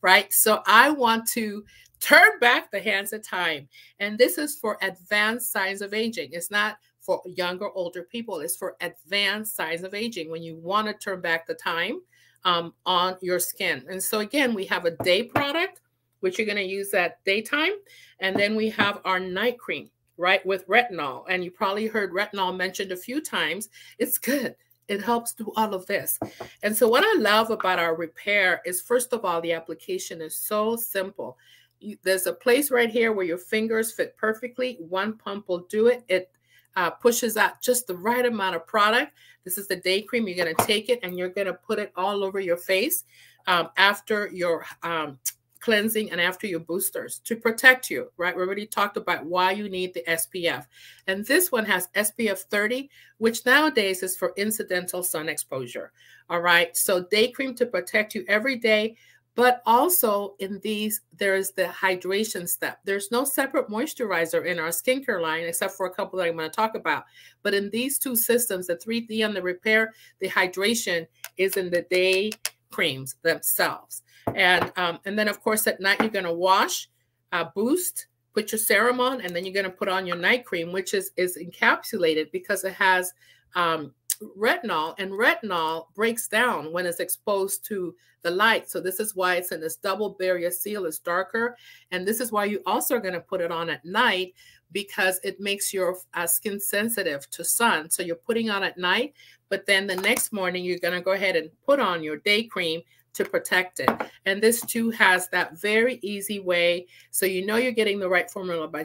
C: right? So I want to turn back the hands of time. And this is for advanced signs of aging. It's not for younger, older people. It's for advanced signs of aging when you want to turn back the time um, on your skin. And so again, we have a day product, which you're going to use at daytime. And then we have our night cream right, with retinol. And you probably heard retinol mentioned a few times. It's good. It helps do all of this. And so, what I love about our repair is, first of all, the application is so simple. You, there's a place right here where your fingers fit perfectly. One pump will do it. It uh, pushes out just the right amount of product. This is the day cream. You're going to take it and you're going to put it all over your face um, after your um, cleansing and after your boosters to protect you, right? We already talked about why you need the SPF. And this one has SPF 30, which nowadays is for incidental sun exposure. All right. So day cream to protect you every day. But also in these, there's the hydration step. There's no separate moisturizer in our skincare line, except for a couple that I'm going to talk about. But in these two systems, the 3D and the repair, the hydration is in the day creams themselves. And um, and then of course at night you're going to wash, uh, boost, put your serum on, and then you're going to put on your night cream, which is is encapsulated because it has um, retinol, and retinol breaks down when it's exposed to the light. So this is why it's in this double barrier seal. It's darker, and this is why you also are going to put it on at night because it makes your uh, skin sensitive to sun. So you're putting on at night, but then the next morning you're going to go ahead and put on your day cream to protect it. And this too has that very easy way. So you know you're getting the right formula by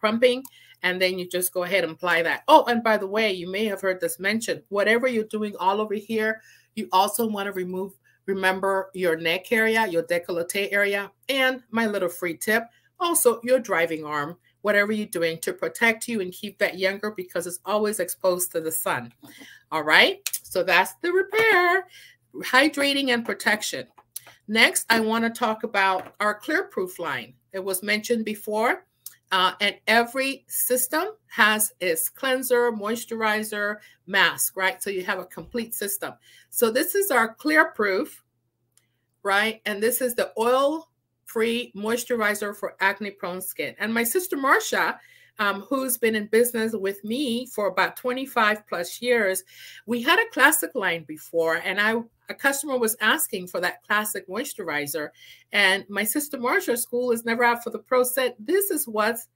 C: pumping, and then you just go ahead and apply that. Oh, and by the way, you may have heard this mentioned. Whatever you're doing all over here, you also want to remove, remember your neck area, your decollete area, and my little free tip, also your driving arm, whatever you're doing to protect you and keep that younger because it's always exposed to the sun. All right, so that's the repair hydrating and protection. Next, I want to talk about our Clear Proof line. It was mentioned before. Uh, and every system has its cleanser, moisturizer, mask, right? So you have a complete system. So this is our Clear Proof, right? And this is the oil free moisturizer for acne prone skin. And my sister Marcia, um, who's been in business with me for about 25 plus years, we had a classic line before, and I a customer was asking for that classic moisturizer. And my sister Marcia school is never out for the pro said, this is what's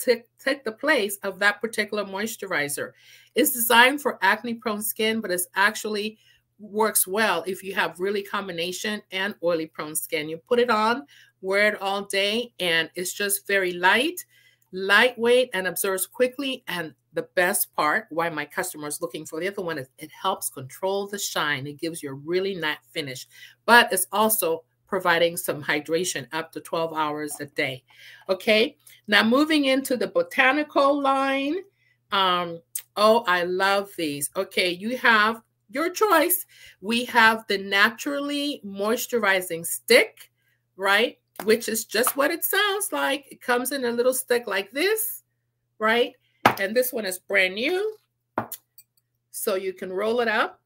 C: to take the place of that particular moisturizer. It's designed for acne prone skin, but it's actually works well if you have really combination and oily prone skin. You put it on, wear it all day, and it's just very light, lightweight, and absorbs quickly. And the best part, why my customer is looking for the other one, is it helps control the shine. It gives you a really matte finish, but it's also providing some hydration up to 12 hours a day. Okay, now moving into the botanical line. Um, oh, I love these. Okay, you have your choice. We have the naturally moisturizing stick, right? Which is just what it sounds like. It comes in a little stick like this, right? And this one is brand new. So you can roll it up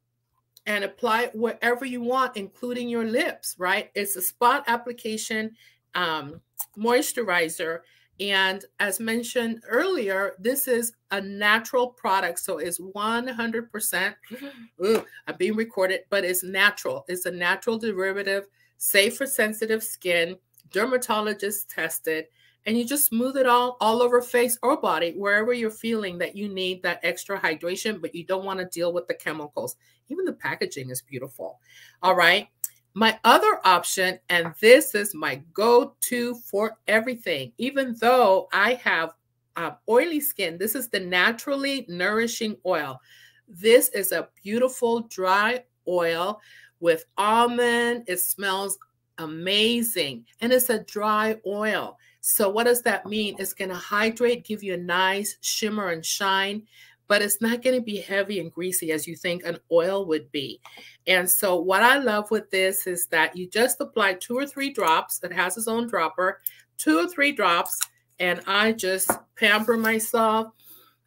C: and apply it wherever you want, including your lips, right? It's a spot application um, moisturizer. And as mentioned earlier, this is a natural product. So it's 100%, (laughs) ooh, I'm being recorded, but it's natural. It's a natural derivative, safe for sensitive skin, dermatologist tested and you just smooth it all all over face or body wherever you're feeling that you need that extra hydration but you don't want to deal with the chemicals. Even the packaging is beautiful. All right. My other option and this is my go-to for everything even though i have uh, oily skin this is the naturally nourishing oil. This is a beautiful dry oil with almond. It smells amazing and it's a dry oil so what does that mean? It's going to hydrate, give you a nice shimmer and shine, but it's not going to be heavy and greasy as you think an oil would be. And so what I love with this is that you just apply two or three drops. It has its own dropper, two or three drops, and I just pamper myself.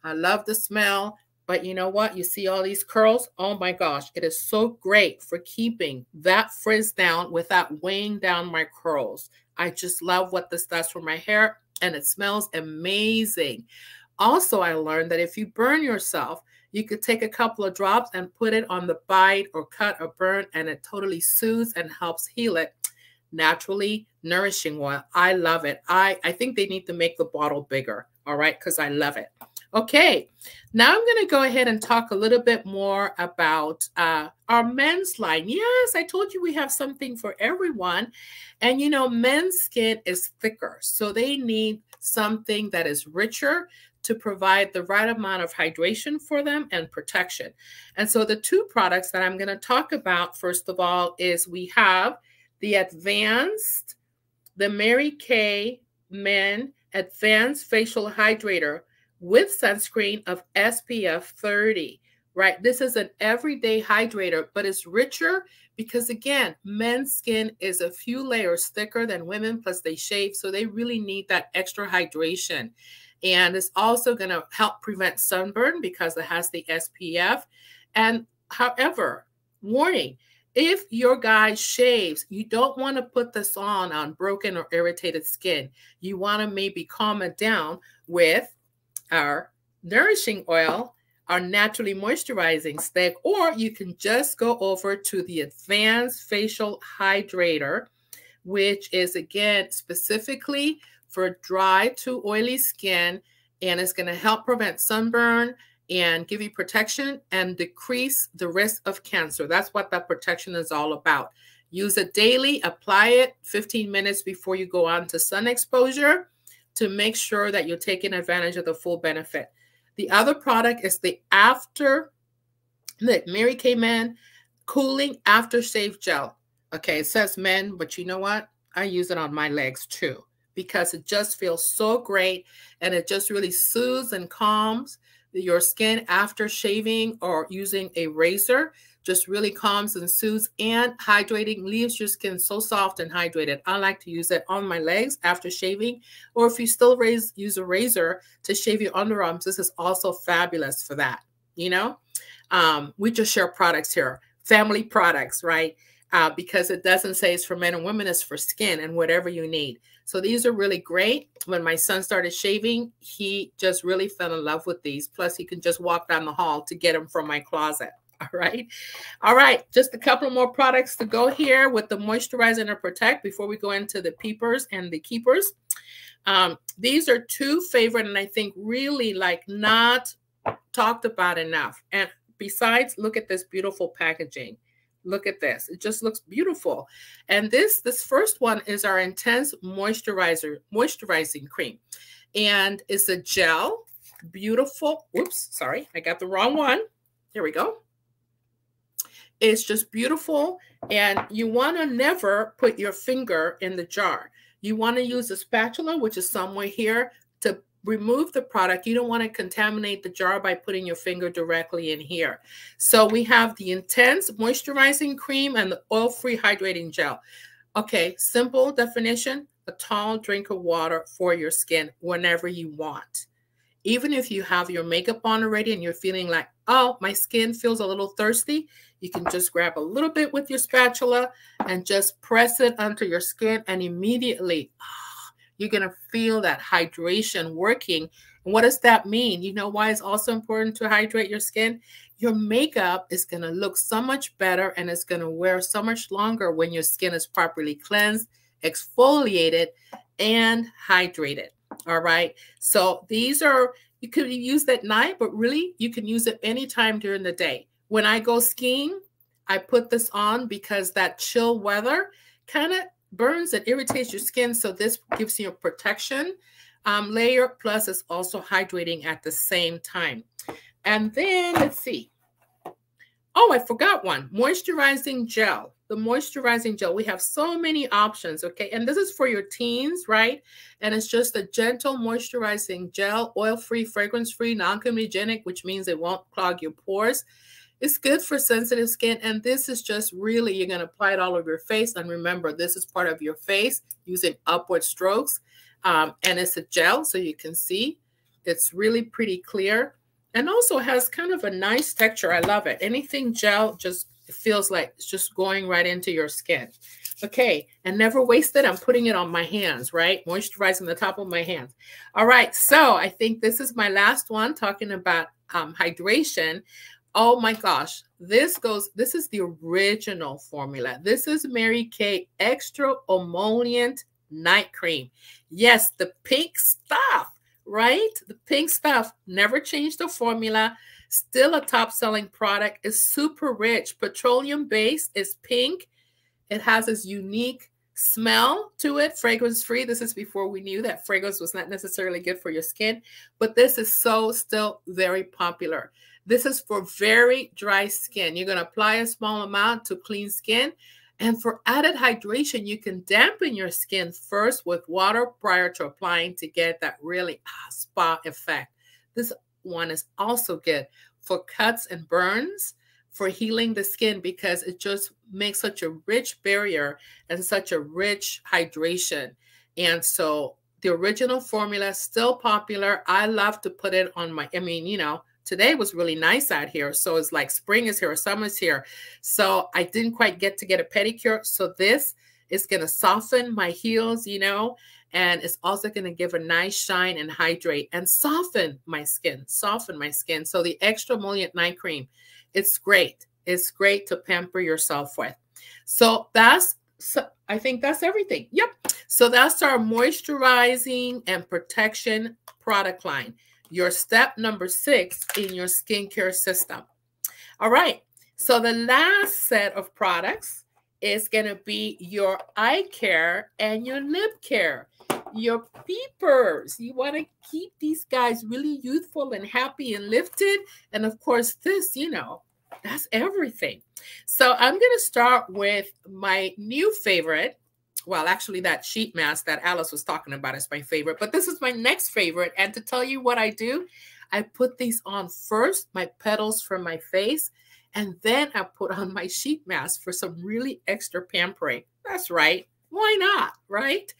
C: I love the smell. But you know what? You see all these curls? Oh my gosh, it is so great for keeping that frizz down without weighing down my curls. I just love what this does for my hair and it smells amazing. Also, I learned that if you burn yourself, you could take a couple of drops and put it on the bite or cut or burn, and it totally soothes and helps heal it. Naturally nourishing oil. I love it. I, I think they need to make the bottle bigger, all right, because I love it. Okay, now I'm going to go ahead and talk a little bit more about uh, our men's line. Yes, I told you we have something for everyone. And you know, men's skin is thicker, so they need something that is richer to provide the right amount of hydration for them and protection. And so the two products that I'm going to talk about, first of all, is we have the advanced, the Mary Kay Men Advanced Facial Hydrator with sunscreen of SPF 30, right? This is an everyday hydrator, but it's richer because, again, men's skin is a few layers thicker than women, plus they shave. So they really need that extra hydration. And it's also going to help prevent sunburn because it has the SPF. And however, warning, if your guy shaves, you don't want to put this on on broken or irritated skin. You want to maybe calm it down with our nourishing oil, our naturally moisturizing stick, or you can just go over to the Advanced Facial Hydrator, which is again specifically for dry to oily skin, and it's going to help prevent sunburn and give you protection and decrease the risk of cancer. That's what that protection is all about. Use it daily, apply it 15 minutes before you go on to sun exposure to make sure that you're taking advantage of the full benefit. The other product is the after, the Mary Kay Men Cooling After Shave Gel. Okay, it says men, but you know what? I use it on my legs too because it just feels so great and it just really soothes and calms your skin after shaving or using a razor just really calms and soothes and hydrating leaves your skin so soft and hydrated i like to use it on my legs after shaving or if you still raise, use a razor to shave your underarms this is also fabulous for that you know um, we just share products here family products right uh, because it doesn't say it's for men and women it's for skin and whatever you need so these are really great. When my son started shaving, he just really fell in love with these. Plus, he can just walk down the hall to get them from my closet. (laughs) All right. All right. Just a couple more products to go here with the moisturizer and protect before we go into the peepers and the keepers. Um, these are two favorite and I think really like not talked about enough. And besides, look at this beautiful packaging. Look at this. It just looks beautiful. And this, this first one is our Intense Moisturizer, Moisturizing Cream. And it's a gel, beautiful. Whoops, sorry, I got the wrong one. Here we go. It's just beautiful. And you want to never put your finger in the jar. You want to use a spatula, which is somewhere here, to remove the product. You don't want to contaminate the jar by putting your finger directly in here. So we have the Intense Moisturizing Cream and the Oil-Free Hydrating Gel. Okay, simple definition, a tall drink of water for your skin whenever you want. Even if you have your makeup on already and you're feeling like, oh, my skin feels a little thirsty, you can just grab a little bit with your spatula and just press it onto your skin and immediately, oh, you're going to feel that hydration working. And what does that mean? You know why it's also important to hydrate your skin? Your makeup is going to look so much better and it's going to wear so much longer when your skin is properly cleansed, exfoliated, and hydrated. All right. So these are, you could use at night, but really you can use it anytime during the day. When I go skiing, I put this on because that chill weather kind of burns and irritates your skin. So this gives you a protection um, layer, plus it's also hydrating at the same time. And then let's see. Oh, I forgot one, moisturizing gel. The moisturizing gel, we have so many options, okay? And this is for your teens, right? And it's just a gentle moisturizing gel, oil-free, fragrance-free, non-comedogenic, which means it won't clog your pores. It's good for sensitive skin. And this is just really, you're going to apply it all over your face. And remember, this is part of your face using upward strokes. Um, and it's a gel, so you can see it's really pretty clear. And also has kind of a nice texture. I love it. Anything gel just feels like it's just going right into your skin. Okay, and never waste it. I'm putting it on my hands, right? Moisturizing the top of my hands. All right, so I think this is my last one talking about um, hydration. Oh my gosh, this goes, this is the original formula. This is Mary Kay Extra Emollient Night Cream. Yes, the pink stuff, right? The pink stuff never changed the formula. Still a top selling product. It's super rich. Petroleum based is pink. It has this unique smell to it, fragrance free. This is before we knew that fragrance was not necessarily good for your skin, but this is so still very popular. This is for very dry skin. You're going to apply a small amount to clean skin. And for added hydration, you can dampen your skin first with water prior to applying to get that really ah, spa effect. This one is also good for cuts and burns, for healing the skin because it just makes such a rich barrier and such a rich hydration. And so the original formula is still popular. I love to put it on my, I mean, you know, today was really nice out here. So it's like spring is here, or summer's here. So I didn't quite get to get a pedicure. So this is going to soften my heels, you know, and it's also going to give a nice shine and hydrate and soften my skin, soften my skin. So the extra emollient night cream, it's great. It's great to pamper yourself with. So that's, so I think that's everything. Yep. So that's our moisturizing and protection product line your step number six in your skincare system. All right. So the last set of products is going to be your eye care and your lip care, your peepers. You want to keep these guys really youthful and happy and lifted. And of course, this, you know, that's everything. So I'm going to start with my new favorite, well, actually, that sheet mask that Alice was talking about is my favorite, but this is my next favorite. And to tell you what I do, I put these on first, my petals from my face, and then I put on my sheet mask for some really extra pampering. That's right. Why not? Right?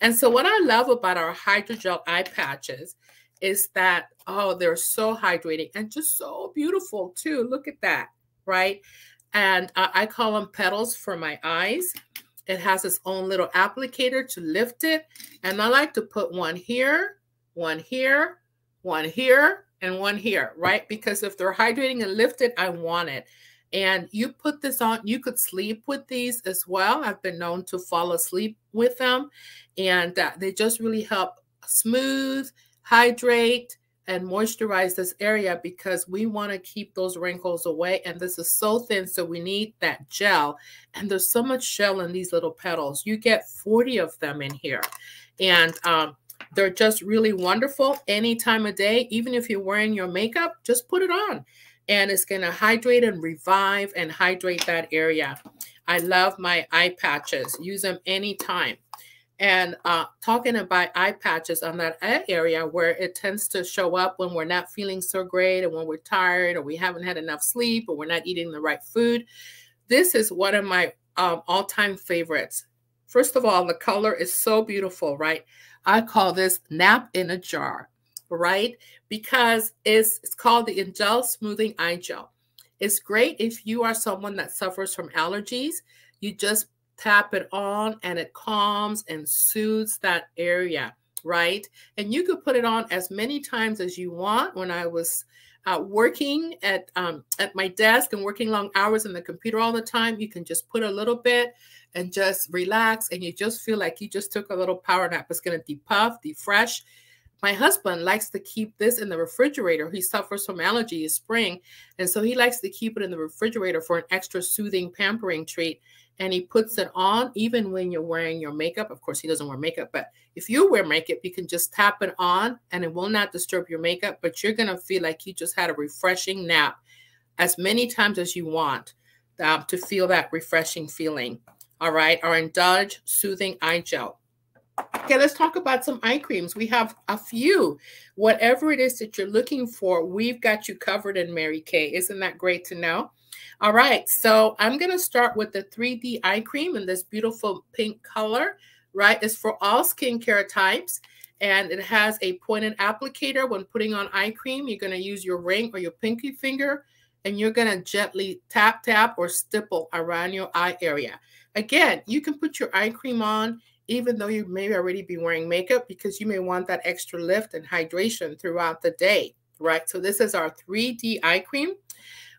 C: And so, what I love about our hydrogel eye patches is that, oh, they're so hydrating and just so beautiful, too. Look at that, right? And uh, I call them petals for my eyes. It has its own little applicator to lift it. And I like to put one here, one here, one here, and one here, right? Because if they're hydrating and lifted, I want it. And you put this on, you could sleep with these as well. I've been known to fall asleep with them. And uh, they just really help smooth, hydrate, and moisturize this area because we want to keep those wrinkles away. And this is so thin, so we need that gel. And there's so much gel in these little petals. You get 40 of them in here. And um, they're just really wonderful any time of day. Even if you're wearing your makeup, just put it on. And it's going to hydrate and revive and hydrate that area. I love my eye patches. Use them anytime and uh, talking about eye patches on that area where it tends to show up when we're not feeling so great and when we're tired or we haven't had enough sleep or we're not eating the right food. This is one of my um, all time favorites. First of all, the color is so beautiful, right? I call this nap in a jar, right? Because it's, it's called the Indulge Smoothing Eye Gel. It's great if you are someone that suffers from allergies. You just tap it on and it calms and soothes that area, right? And you could put it on as many times as you want. When I was uh, working at um, at my desk and working long hours in the computer all the time, you can just put a little bit and just relax, and you just feel like you just took a little power nap. It's going to depuff, defresh. My husband likes to keep this in the refrigerator. He suffers from allergy spring, and so he likes to keep it in the refrigerator for an extra soothing, pampering treat and he puts it on even when you're wearing your makeup. Of course, he doesn't wear makeup, but if you wear makeup, you can just tap it on and it will not disturb your makeup, but you're going to feel like you just had a refreshing nap as many times as you want uh, to feel that refreshing feeling. All right, our Indulge Soothing Eye Gel. Okay, let's talk about some eye creams. We have a few. Whatever it is that you're looking for, we've got you covered in Mary Kay. Isn't that great to know? All right, so I'm going to start with the 3D eye cream in this beautiful pink color, right? It's for all skincare types, and it has a pointed applicator. When putting on eye cream, you're going to use your ring or your pinky finger, and you're going to gently tap, tap, or stipple around your eye area. Again, you can put your eye cream on even though you may already be wearing makeup because you may want that extra lift and hydration throughout the day, right? So this is our 3D eye cream.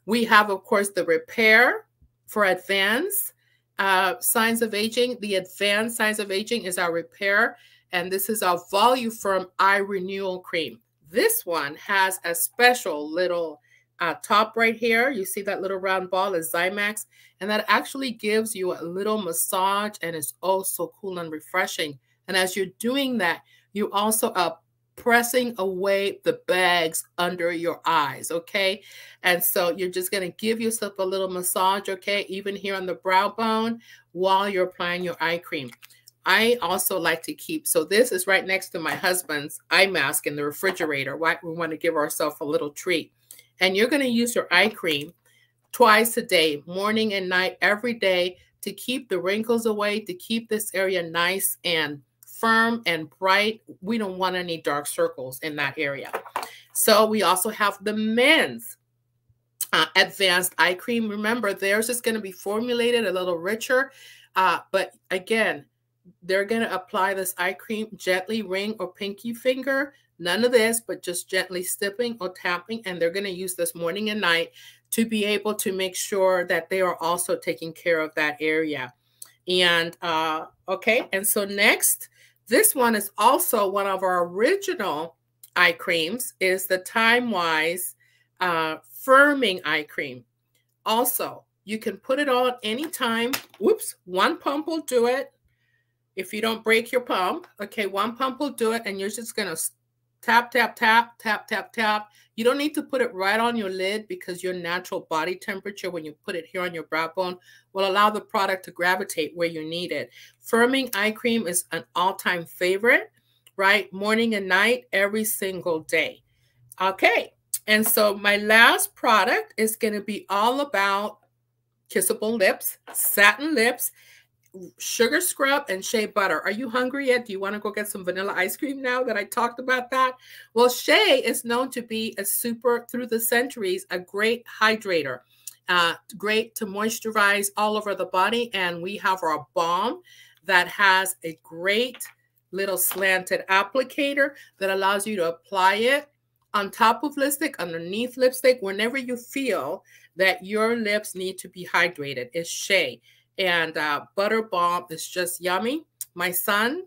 C: We have, of course, the repair for advanced uh, signs of aging. The advanced signs of aging is our repair, and this is our Volu-Firm Eye Renewal Cream. This one has a special little uh, top right here. You see that little round ball is Zymax, and that actually gives you a little massage and is oh so cool and refreshing. And as you're doing that, you also are pressing away the bags under your eyes, okay? And so you're just going to give yourself a little massage, okay, even here on the brow bone while you're applying your eye cream. I also like to keep, so this is right next to my husband's eye mask in the refrigerator. Why We want to give ourselves a little treat. And you're going to use your eye cream twice a day, morning and night, every day to keep the wrinkles away, to keep this area nice and firm and bright. We don't want any dark circles in that area. So we also have the men's uh, advanced eye cream. Remember, theirs is going to be formulated a little richer. Uh, but again, they're going to apply this eye cream gently, ring or pinky finger. None of this, but just gently stippling or tapping. And they're going to use this morning and night to be able to make sure that they are also taking care of that area. And uh, okay, and so next, this one is also one of our original eye creams is the Time Wise uh, Firming Eye Cream. Also, you can put it on anytime. Whoops, one pump will do it. If you don't break your pump, okay, one pump will do it, and you're just going to tap, tap, tap, tap, tap, tap. You don't need to put it right on your lid because your natural body temperature, when you put it here on your brow bone, will allow the product to gravitate where you need it. Firming eye cream is an all time favorite, right? Morning and night, every single day. Okay. And so my last product is going to be all about kissable lips, satin lips, sugar scrub, and shea butter. Are you hungry yet? Do you want to go get some vanilla ice cream now that I talked about that? Well, shea is known to be a super, through the centuries, a great hydrator. Uh, great to moisturize all over the body. And we have our balm that has a great little slanted applicator that allows you to apply it on top of lipstick, underneath lipstick, whenever you feel that your lips need to be hydrated. It's shea. And uh, butter balm is just yummy. My son,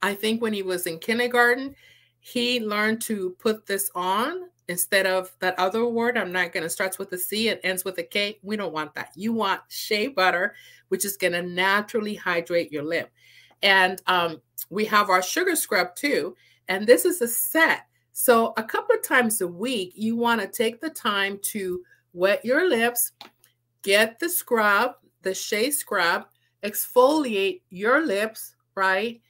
C: I think when he was in kindergarten, he learned to put this on instead of that other word. I'm not going to starts with a C and ends with a K. We don't want that. You want shea butter, which is going to naturally hydrate your lip. And um, we have our sugar scrub too. And this is a set. So a couple of times a week, you want to take the time to wet your lips, get the scrub, the shea scrub, exfoliate your lips, right?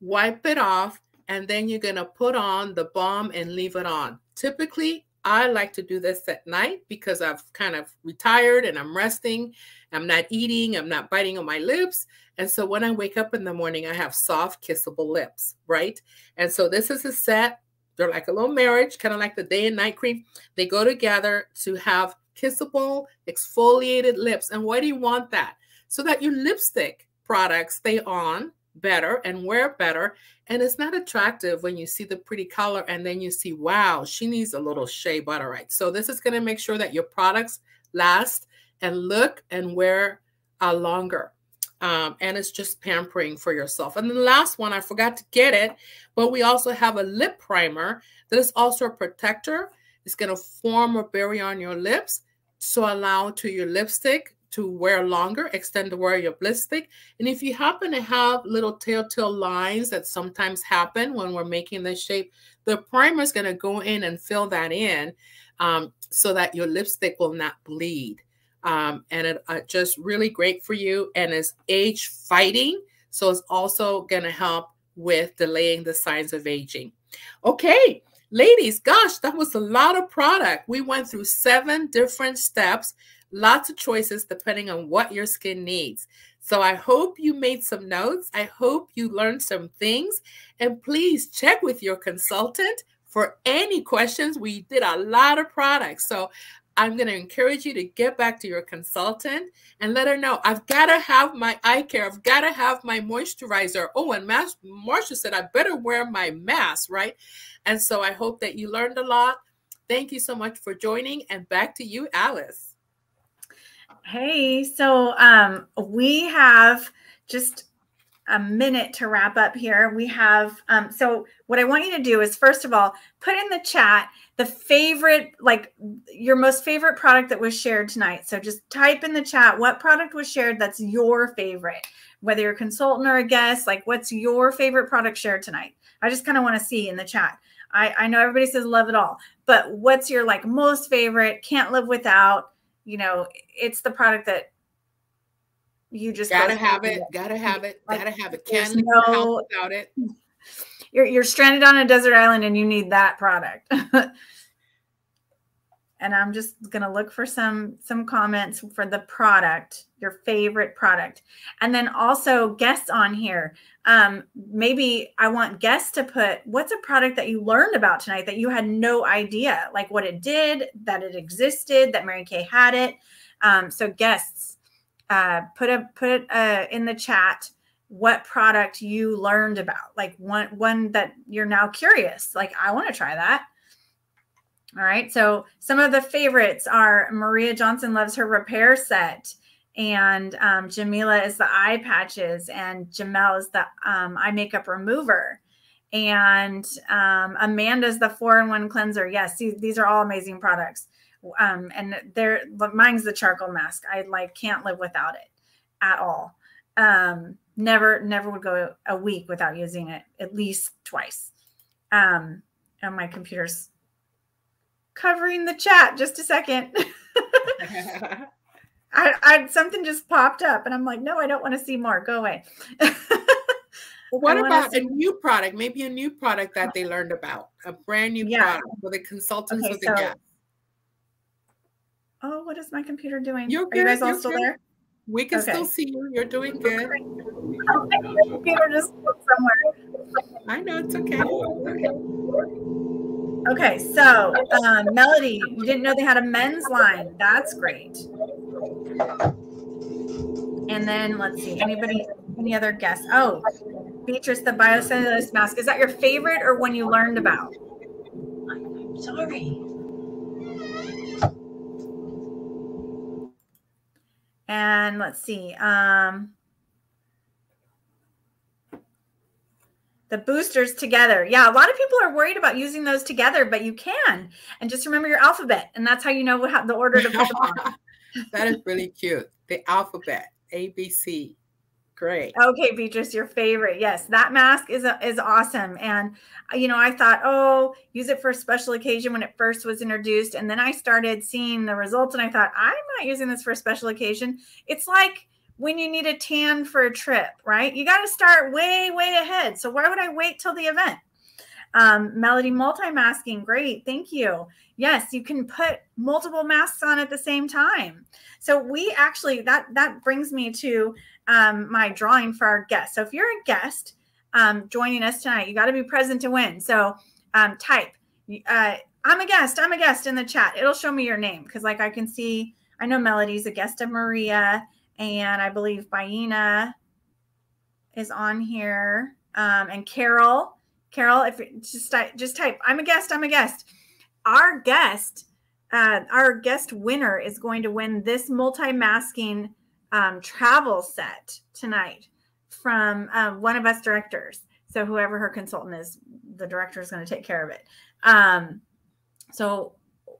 C: Wipe it off, and then you're going to put on the balm and leave it on. Typically, I like to do this at night because I've kind of retired and I'm resting. I'm not eating, I'm not biting on my lips. And so when I wake up in the morning, I have soft, kissable lips, right? And so this is a set. They're like a little marriage, kind of like the day and night cream. They go together to have kissable, exfoliated lips. And why do you want that? So that your lipstick products stay on better and wear better. And it's not attractive when you see the pretty color and then you see, wow, she needs a little shea butter, right? So this is going to make sure that your products last and look and wear uh, longer. Um, and it's just pampering for yourself. And the last one, I forgot to get it, but we also have a lip primer that is also a protector. It's going to form a barrier on your lips, so allow to your lipstick to wear longer, extend the wear of your lipstick. And if you happen to have little telltale lines that sometimes happen when we're making this shape, the primer is going to go in and fill that in um, so that your lipstick will not bleed. Um, and it uh, just really great for you and is age fighting. So it's also going to help with delaying the signs of aging. Okay, ladies, gosh, that was a lot of product. We went through seven different steps lots of choices depending on what your skin needs. So I hope you made some notes. I hope you learned some things. And please check with your consultant for any questions. We did a lot of products. So I'm going to encourage you to get back to your consultant and let her know I've got to have my eye care. I've got to have my moisturizer. Oh, and Marcia said I better wear my mask, right? And so I hope that you learned a lot. Thank you so much for joining. And back to you, Alice.
A: Hey, so um, we have just a minute to wrap up here. We have, um, so what I want you to do is, first of all, put in the chat the favorite, like your most favorite product that was shared tonight. So just type in the chat what product was shared that's your favorite, whether you're a consultant or a guest, like what's your favorite product shared tonight? I just kind of want to see in the chat. I, I know everybody says love it all, but what's your like most favorite, can't live without? you know, it's the product that you just
C: gotta have it, gotta have it, like, gotta have it. Can't live no, without it. (laughs)
A: You're you're stranded on a desert island and you need that product. (laughs) and I'm just gonna look for some some comments for the product, your favorite product, and then also guests on here. Um, maybe I want guests to put what's a product that you learned about tonight that you had no idea, like what it did, that it existed, that Mary Kay had it. Um, so guests, uh, put a put uh, in the chat what product you learned about, like one one that you're now curious, like I want to try that all right. So some of the favorites are Maria Johnson loves her repair set. And um, Jamila is the eye patches, and Jamel is the um, eye makeup remover. And um, Amanda's the four in one cleanser. Yes, these, these are all amazing products. Um, and they're mine's the charcoal mask. I like can't live without it at all. Um, never, never would go a week without using it at least twice. Um, and my computer's covering the chat. Just a second. (laughs) I, I something just popped up, and I'm like, no, I don't want to see more. Go away. (laughs)
C: Well, what about a new product? Maybe a new product that they learned about, a brand new yeah. product for the consultants okay, with the so, guests.
A: Oh, what is my computer doing?
C: You're
A: good. Are you guys all still good. there?
C: We can okay. still see you. You're doing good.
A: Oh, computer just somewhere.
C: I know it's okay.
A: Okay, so um, Melody, you didn't know they had a men's line. That's great. And then let's see, anybody, any other guests? Oh, Beatrice, the biocellulose mask. Is that your favorite or one you learned about?
B: I'm sorry.
A: And let's see. Um, the boosters together. Yeah, a lot of people are worried about using those together, but you can. And just remember your alphabet, and that's how you know what the order to put them on.
C: that is really cute. The alphabet, A, B, C. Great.
A: Okay, Beatrice, your favorite. Yes, that mask is a, is awesome. And uh, you know, I thought, oh, use it for a special occasion when it first was introduced, and then I started seeing the results, and I thought, I'm not using this for a special occasion. It's like when you need a tan for a trip, right? You got to start way, way ahead. So why would I wait till the event? Um, Melody multi-masking, great, thank you. Yes, you can put multiple masks on at the same time. So we actually that that brings me to um, my drawing for our guests. So if you're a guest um, joining us tonight, you got to be present to win. So um, type, uh, I'm a guest, I'm a guest in the chat. It'll show me your name because like I can see, I know Melody's a guest of Maria and I believe Baina is on here um, and Carol. Carol, if just just type, I'm a guest, I'm a guest. Our guest, uh, our guest winner is going to win this multi-masking um, travel set tonight from um, one of us directors. So whoever her consultant is, the director is going to take care of it. Um, so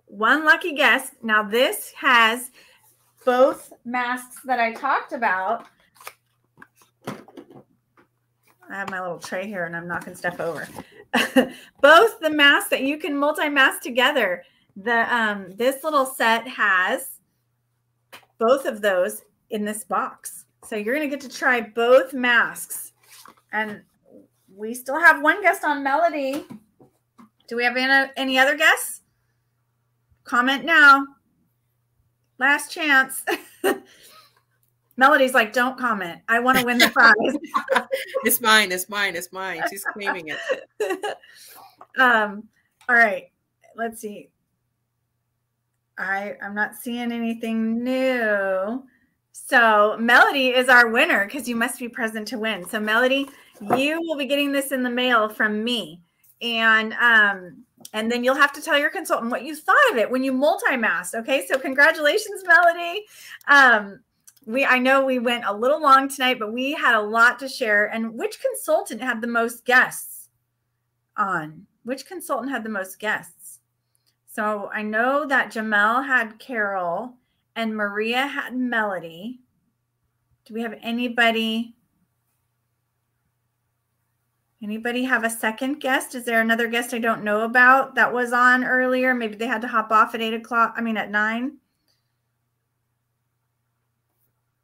A: one lucky guest. Now this has both masks that I talked about. I have my little tray here and I'm knocking stuff over. (laughs) both the masks that you can multi-mask together. The um, this little set has both of those in this box. So you're going to get to try both masks. And we still have one guest on Melody. Do we have any, any other guests? Comment now. Last chance. (laughs) Melody's like, don't comment. I want to win the prize. (laughs)
C: it's mine. It's mine. It's mine. She's claiming it. (laughs)
A: um, all right. Let's see. I I'm not seeing anything new. So Melody is our winner because you must be present to win. So Melody, you will be getting this in the mail from me. And um, and then you'll have to tell your consultant what you thought of it when you multi-masked. Okay. So congratulations, Melody. Um, we I know we went a little long tonight, but we had a lot to share. And which consultant had the most guests on? Which consultant had the most guests? So I know that Jamel had Carol and Maria had Melody. Do we have anybody? Anybody have a second guest? Is there another guest I don't know about that was on earlier? Maybe they had to hop off at eight o'clock. I mean, at nine.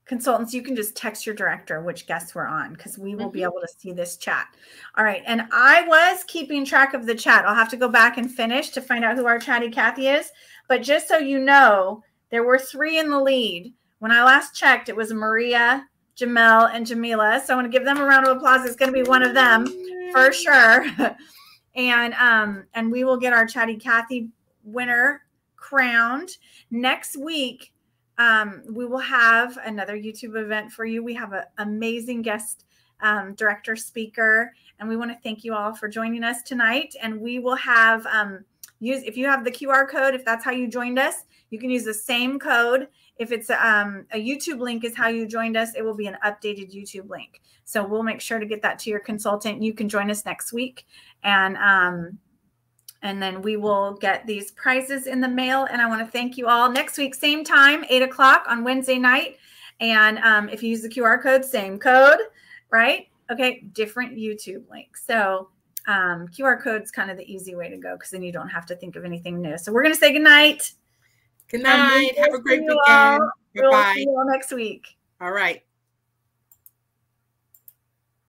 A: Consultants, you can just text your director which guests were on because we will mm-hmm. be able to see this chat. All right. And I was keeping track of the chat. I'll have to go back and finish to find out who our chatty Kathy is. But just so you know, there were three in the lead. When I last checked, it was Maria, Jamel, and Jamila. So I want to give them a round of applause. It's going to be one of them for sure. (laughs) and um, and we will get our Chatty Kathy winner crowned next week. Um, we will have another YouTube event for you. We have an amazing guest um, director speaker, and we want to thank you all for joining us tonight. And we will have um, use if you have the QR code, if that's how you joined us, you can use the same code. If it's um, a YouTube link is how you joined us, it will be an updated YouTube link. So we'll make sure to get that to your consultant. You can join us next week, and um, and then we will get these prizes in the mail. And I want to thank you all. Next week, same time, eight o'clock on Wednesday night. And um, if you use the QR code, same code, right? Okay, different YouTube link. So um, QR code's kind of the easy way to go because then you don't have to think of anything new. So we're going to say good night.
C: Good night. Have a great weekend. Bye.
A: We'll see you all next week.
C: All right.